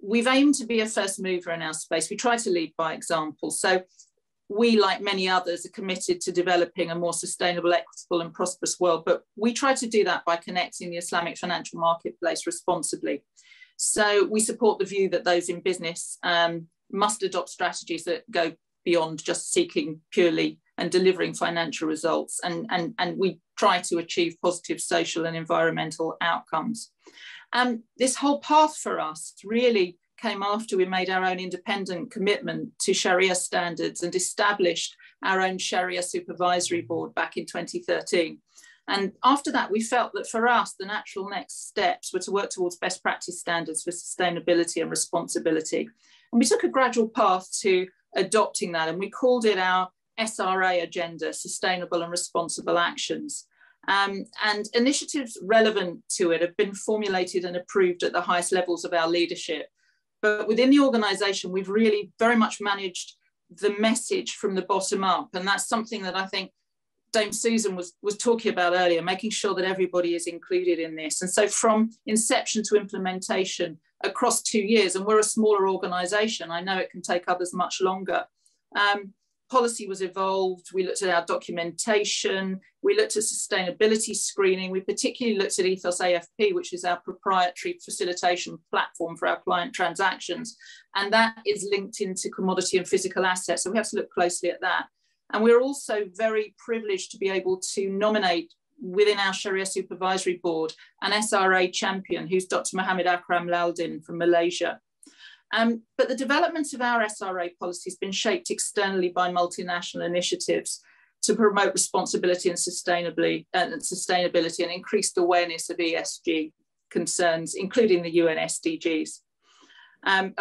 we've aimed to be a first mover in our space. We try to lead by example. So we, like many others, are committed to developing a more sustainable, equitable, and prosperous world. But we try to do that by connecting the Islamic financial marketplace responsibly. So we support the view that those in business um, must adopt strategies that go beyond just seeking purely and delivering financial results. And, and, and we try to achieve positive social and environmental outcomes. And this whole path for us really came after we made our own independent commitment to Sharia standards and established our own Sharia supervisory board back in 2013. And after that, we felt that for us, the natural next steps were to work towards best practice standards for sustainability and responsibility. And we took a gradual path to adopting that, and we called it our SRA agenda, Sustainable and Responsible Actions. Um, and initiatives relevant to it have been formulated and approved at the highest levels of our leadership. But within the organization, we've really very much managed the message from the bottom up. And that's something that I think Dame Susan was, was talking about earlier, making sure that everybody is included in this. And so from inception to implementation across two years, and we're a smaller organization, I know it can take others much longer. Um, policy was evolved, we looked at our documentation, we looked at sustainability screening, we particularly looked at Ethos AFP, which is our proprietary facilitation platform for our client transactions. And that is linked into commodity and physical assets. So we have to look closely at that. And we're also very privileged to be able to nominate within our Sharia Supervisory Board an SRA champion, who's Dr. Mohammed Akram Laldin from Malaysia. Um, but the development of our SRA policy has been shaped externally by multinational initiatives to promote responsibility and sustainability, and sustainability and increased awareness of ESG concerns, including the UN SDGs. Um,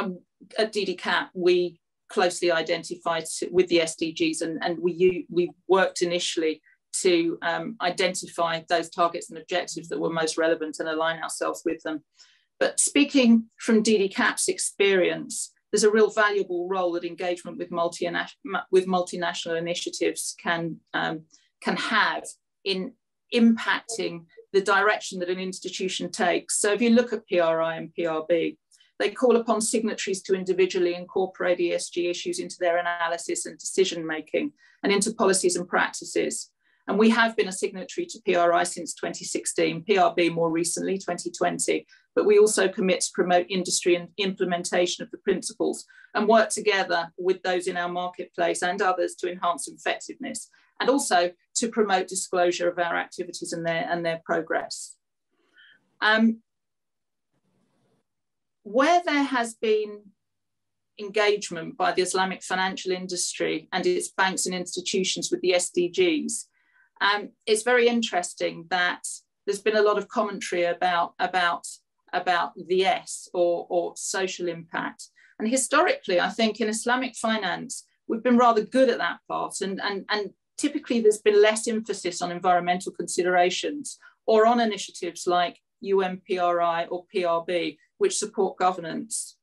at DDCAP, we closely identified with the SDGs and, and we, we worked initially to um, identify those targets and objectives that were most relevant and align ourselves with them. But speaking from DDCAP's experience, there's a real valuable role that engagement with, with multinational initiatives can, um, can have in impacting the direction that an institution takes. So if you look at PRI and PRB, they call upon signatories to individually incorporate ESG issues into their analysis and decision making and into policies and practices. And we have been a signatory to PRI since 2016, PRB more recently, 2020. But we also commit to promote industry and implementation of the principles and work together with those in our marketplace and others to enhance effectiveness and also to promote disclosure of our activities and their, and their progress. Um, where there has been engagement by the Islamic financial industry and its banks and institutions with the SDGs, um, it's very interesting that there's been a lot of commentary about, about about the S or, or social impact. And historically, I think in Islamic finance, we've been rather good at that part. And, and, and typically there's been less emphasis on environmental considerations or on initiatives like UN PRI or PRB, which support governance.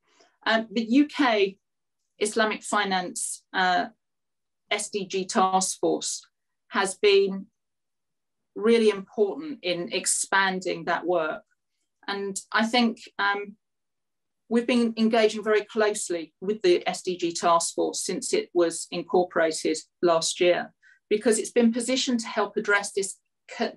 Um, the UK Islamic Finance uh, SDG Task Force has been really important in expanding that work. And I think um, we've been engaging very closely with the SDG Task Force since it was incorporated last year, because it's been positioned to help address this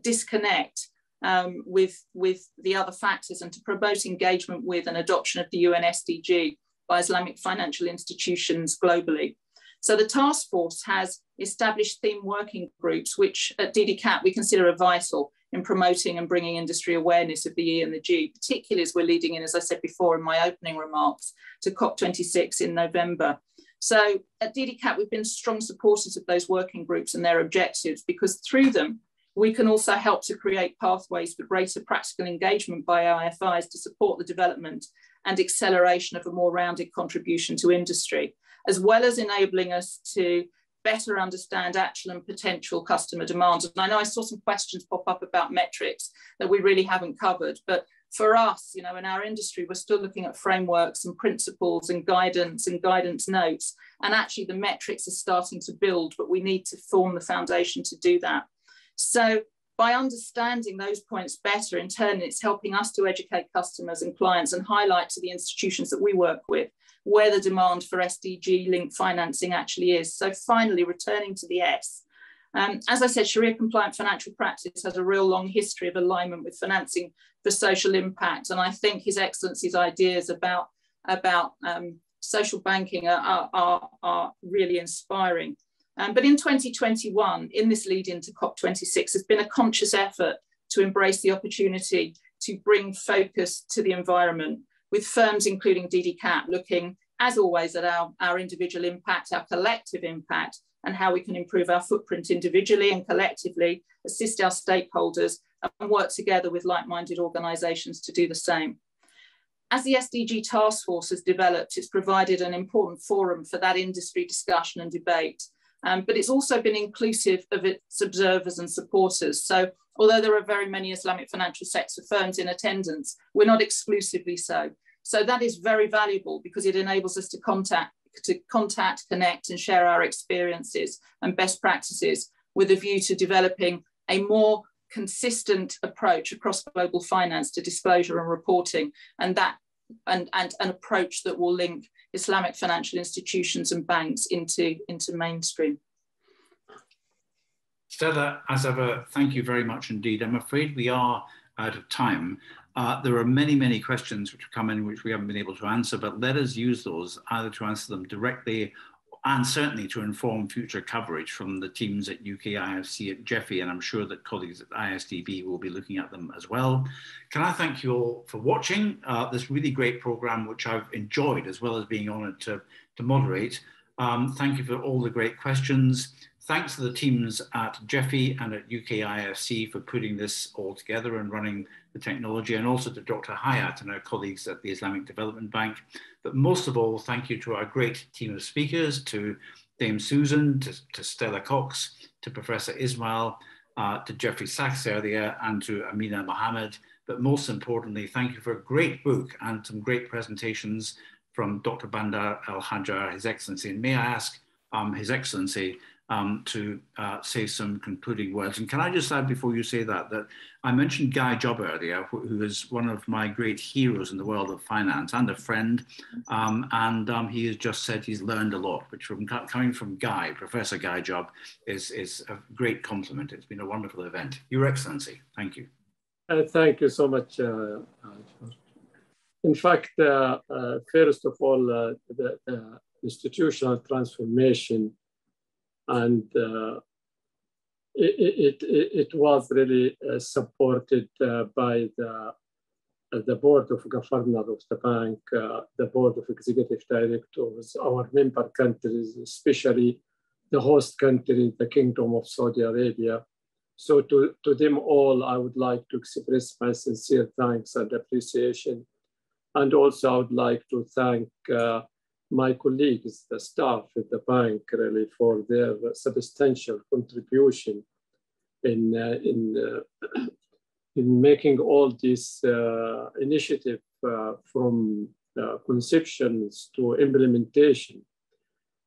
disconnect um, with, with the other factors and to promote engagement with and adoption of the UN SDG by Islamic financial institutions globally. So the task force has established theme working groups, which at DDCAP we consider are vital in promoting and bringing industry awareness of the E and the G, particularly as we're leading in, as I said before in my opening remarks, to COP26 in November. So at DDCAP, we've been strong supporters of those working groups and their objectives because through them, we can also help to create pathways for greater practical engagement by IFIs to support the development and acceleration of a more rounded contribution to industry, as well as enabling us to better understand actual and potential customer demands. And I know I saw some questions pop up about metrics that we really haven't covered, but for us, you know, in our industry, we're still looking at frameworks and principles and guidance and guidance notes. And actually the metrics are starting to build, but we need to form the foundation to do that. So by understanding those points better, in turn, it's helping us to educate customers and clients and highlight to the institutions that we work with where the demand for SDG linked financing actually is. So finally, returning to the S. Um, as I said, Sharia compliant financial practice has a real long history of alignment with financing for social impact. And I think His Excellency's ideas about, about um, social banking are, are, are really inspiring. Um, but in 2021, in this lead into COP26, there's been a conscious effort to embrace the opportunity to bring focus to the environment with firms including DDCAP looking, as always, at our, our individual impact, our collective impact, and how we can improve our footprint individually and collectively, assist our stakeholders, and work together with like-minded organisations to do the same. As the SDG task force has developed, it's provided an important forum for that industry discussion and debate. Um, but it's also been inclusive of its observers and supporters. So although there are very many Islamic financial sector firms in attendance, we're not exclusively so. So that is very valuable because it enables us to contact, to contact, connect, and share our experiences and best practices with a view to developing a more consistent approach across global finance to disclosure and reporting, and that and, and an approach that will link Islamic financial institutions and banks into, into mainstream. Stella, as ever, thank you very much indeed. I'm afraid we are out of time. Uh, there are many, many questions which have come in which we haven't been able to answer, but let us use those either to answer them directly and certainly to inform future coverage from the teams at UKIFC at GEFI, and I'm sure that colleagues at ISDB will be looking at them as well. Can I thank you all for watching uh, this really great program, which I've enjoyed as well as being honored to, to moderate. Um, thank you for all the great questions. Thanks to the teams at GEFI and at UKIFC for putting this all together and running the technology, and also to Dr. Hayat and our colleagues at the Islamic Development Bank. But most of all, thank you to our great team of speakers, to Dame Susan, to, to Stella Cox, to Professor Ismail, uh, to Jeffrey Sachs earlier, and to Amina Mohammed. But most importantly, thank you for a great book and some great presentations from Dr. Bandar Al-Hajjar, His Excellency. And may I ask um, His Excellency um, to uh, say some concluding words. And can I just add before you say that, that I mentioned Guy Jubb earlier, who, who is one of my great heroes in the world of finance and a friend. Um, and um, he has just said he's learned a lot, which from coming from Guy, Professor Guy Jubb, is, is a great compliment. It's been a wonderful event. Your Excellency, thank you. Uh, thank you so much, uh, uh In fact, uh, uh, first of all, the, the institutional transformation and uh, it, it, it, was really uh, supported uh, by the, the board of governors of the bank, the board of executive directors, our member countries, especially the host country, the Kingdom of Saudi Arabia. So to, to them all, I would like to express my sincere thanks and appreciation. And also I would like to thank uh, my colleagues, the staff at the bank, really, for their substantial contribution in, uh, in, uh, in making all this uh, initiative uh, from uh, conceptions to implementation.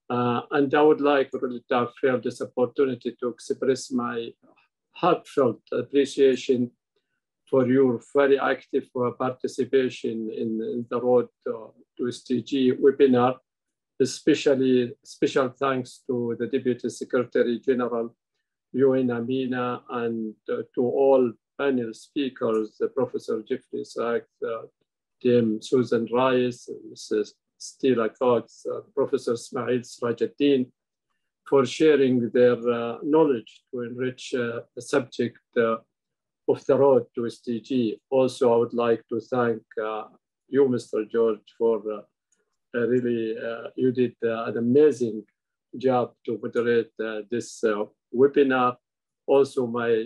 and I would like really to have this opportunity to express my heartfelt appreciation for your very active uh, participation in, in the Road uh, to SDG webinar. Especially special thanks to the Deputy Secretary General, UN Amina, and uh, to all panel speakers, Professor Jeffrey Sachs, Dame Susan Rice, Mrs. Stella Cox, uh, Professor Ismail Serageldin, for sharing their uh, knowledge to enrich uh, the subject of the road to SDG. Also, I would like to thank uh, you, Mr. George, for uh, really, uh, you did an amazing job to moderate this webinar. Also, my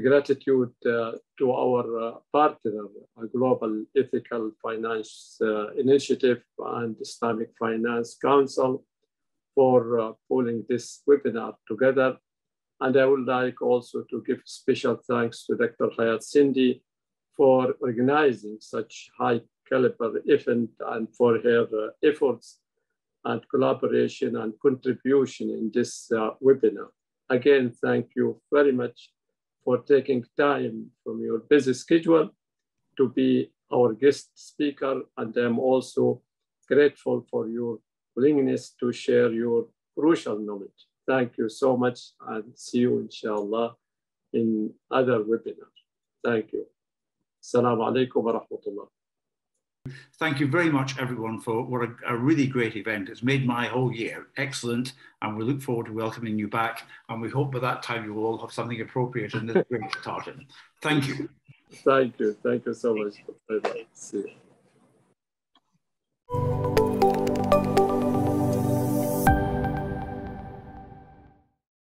gratitude to our partner, Global Ethical Finance Initiative and Islamic Finance Council, for uh, pulling this webinar together. And I would like also to give special thanks to Dr. Hayat Sindi for organizing such high caliber event and for her uh, efforts and collaboration and contribution in this uh, webinar. Again, thank you very much for taking time from your busy schedule to be our guest speaker. And I'm also grateful for your willingness to share your crucial knowledge. Thank you so much and see you inshallah in other webinars. Thank you. Assalamu alaikum wa rahmatullah. Thank you very much, everyone, for what a, a, really great event. It's made my whole year excellent, and we look forward to welcoming you back. And we hope by that time you will all have something appropriate in this great tartan. Thank you. Thank you. Thank you so much. Bye bye. See you.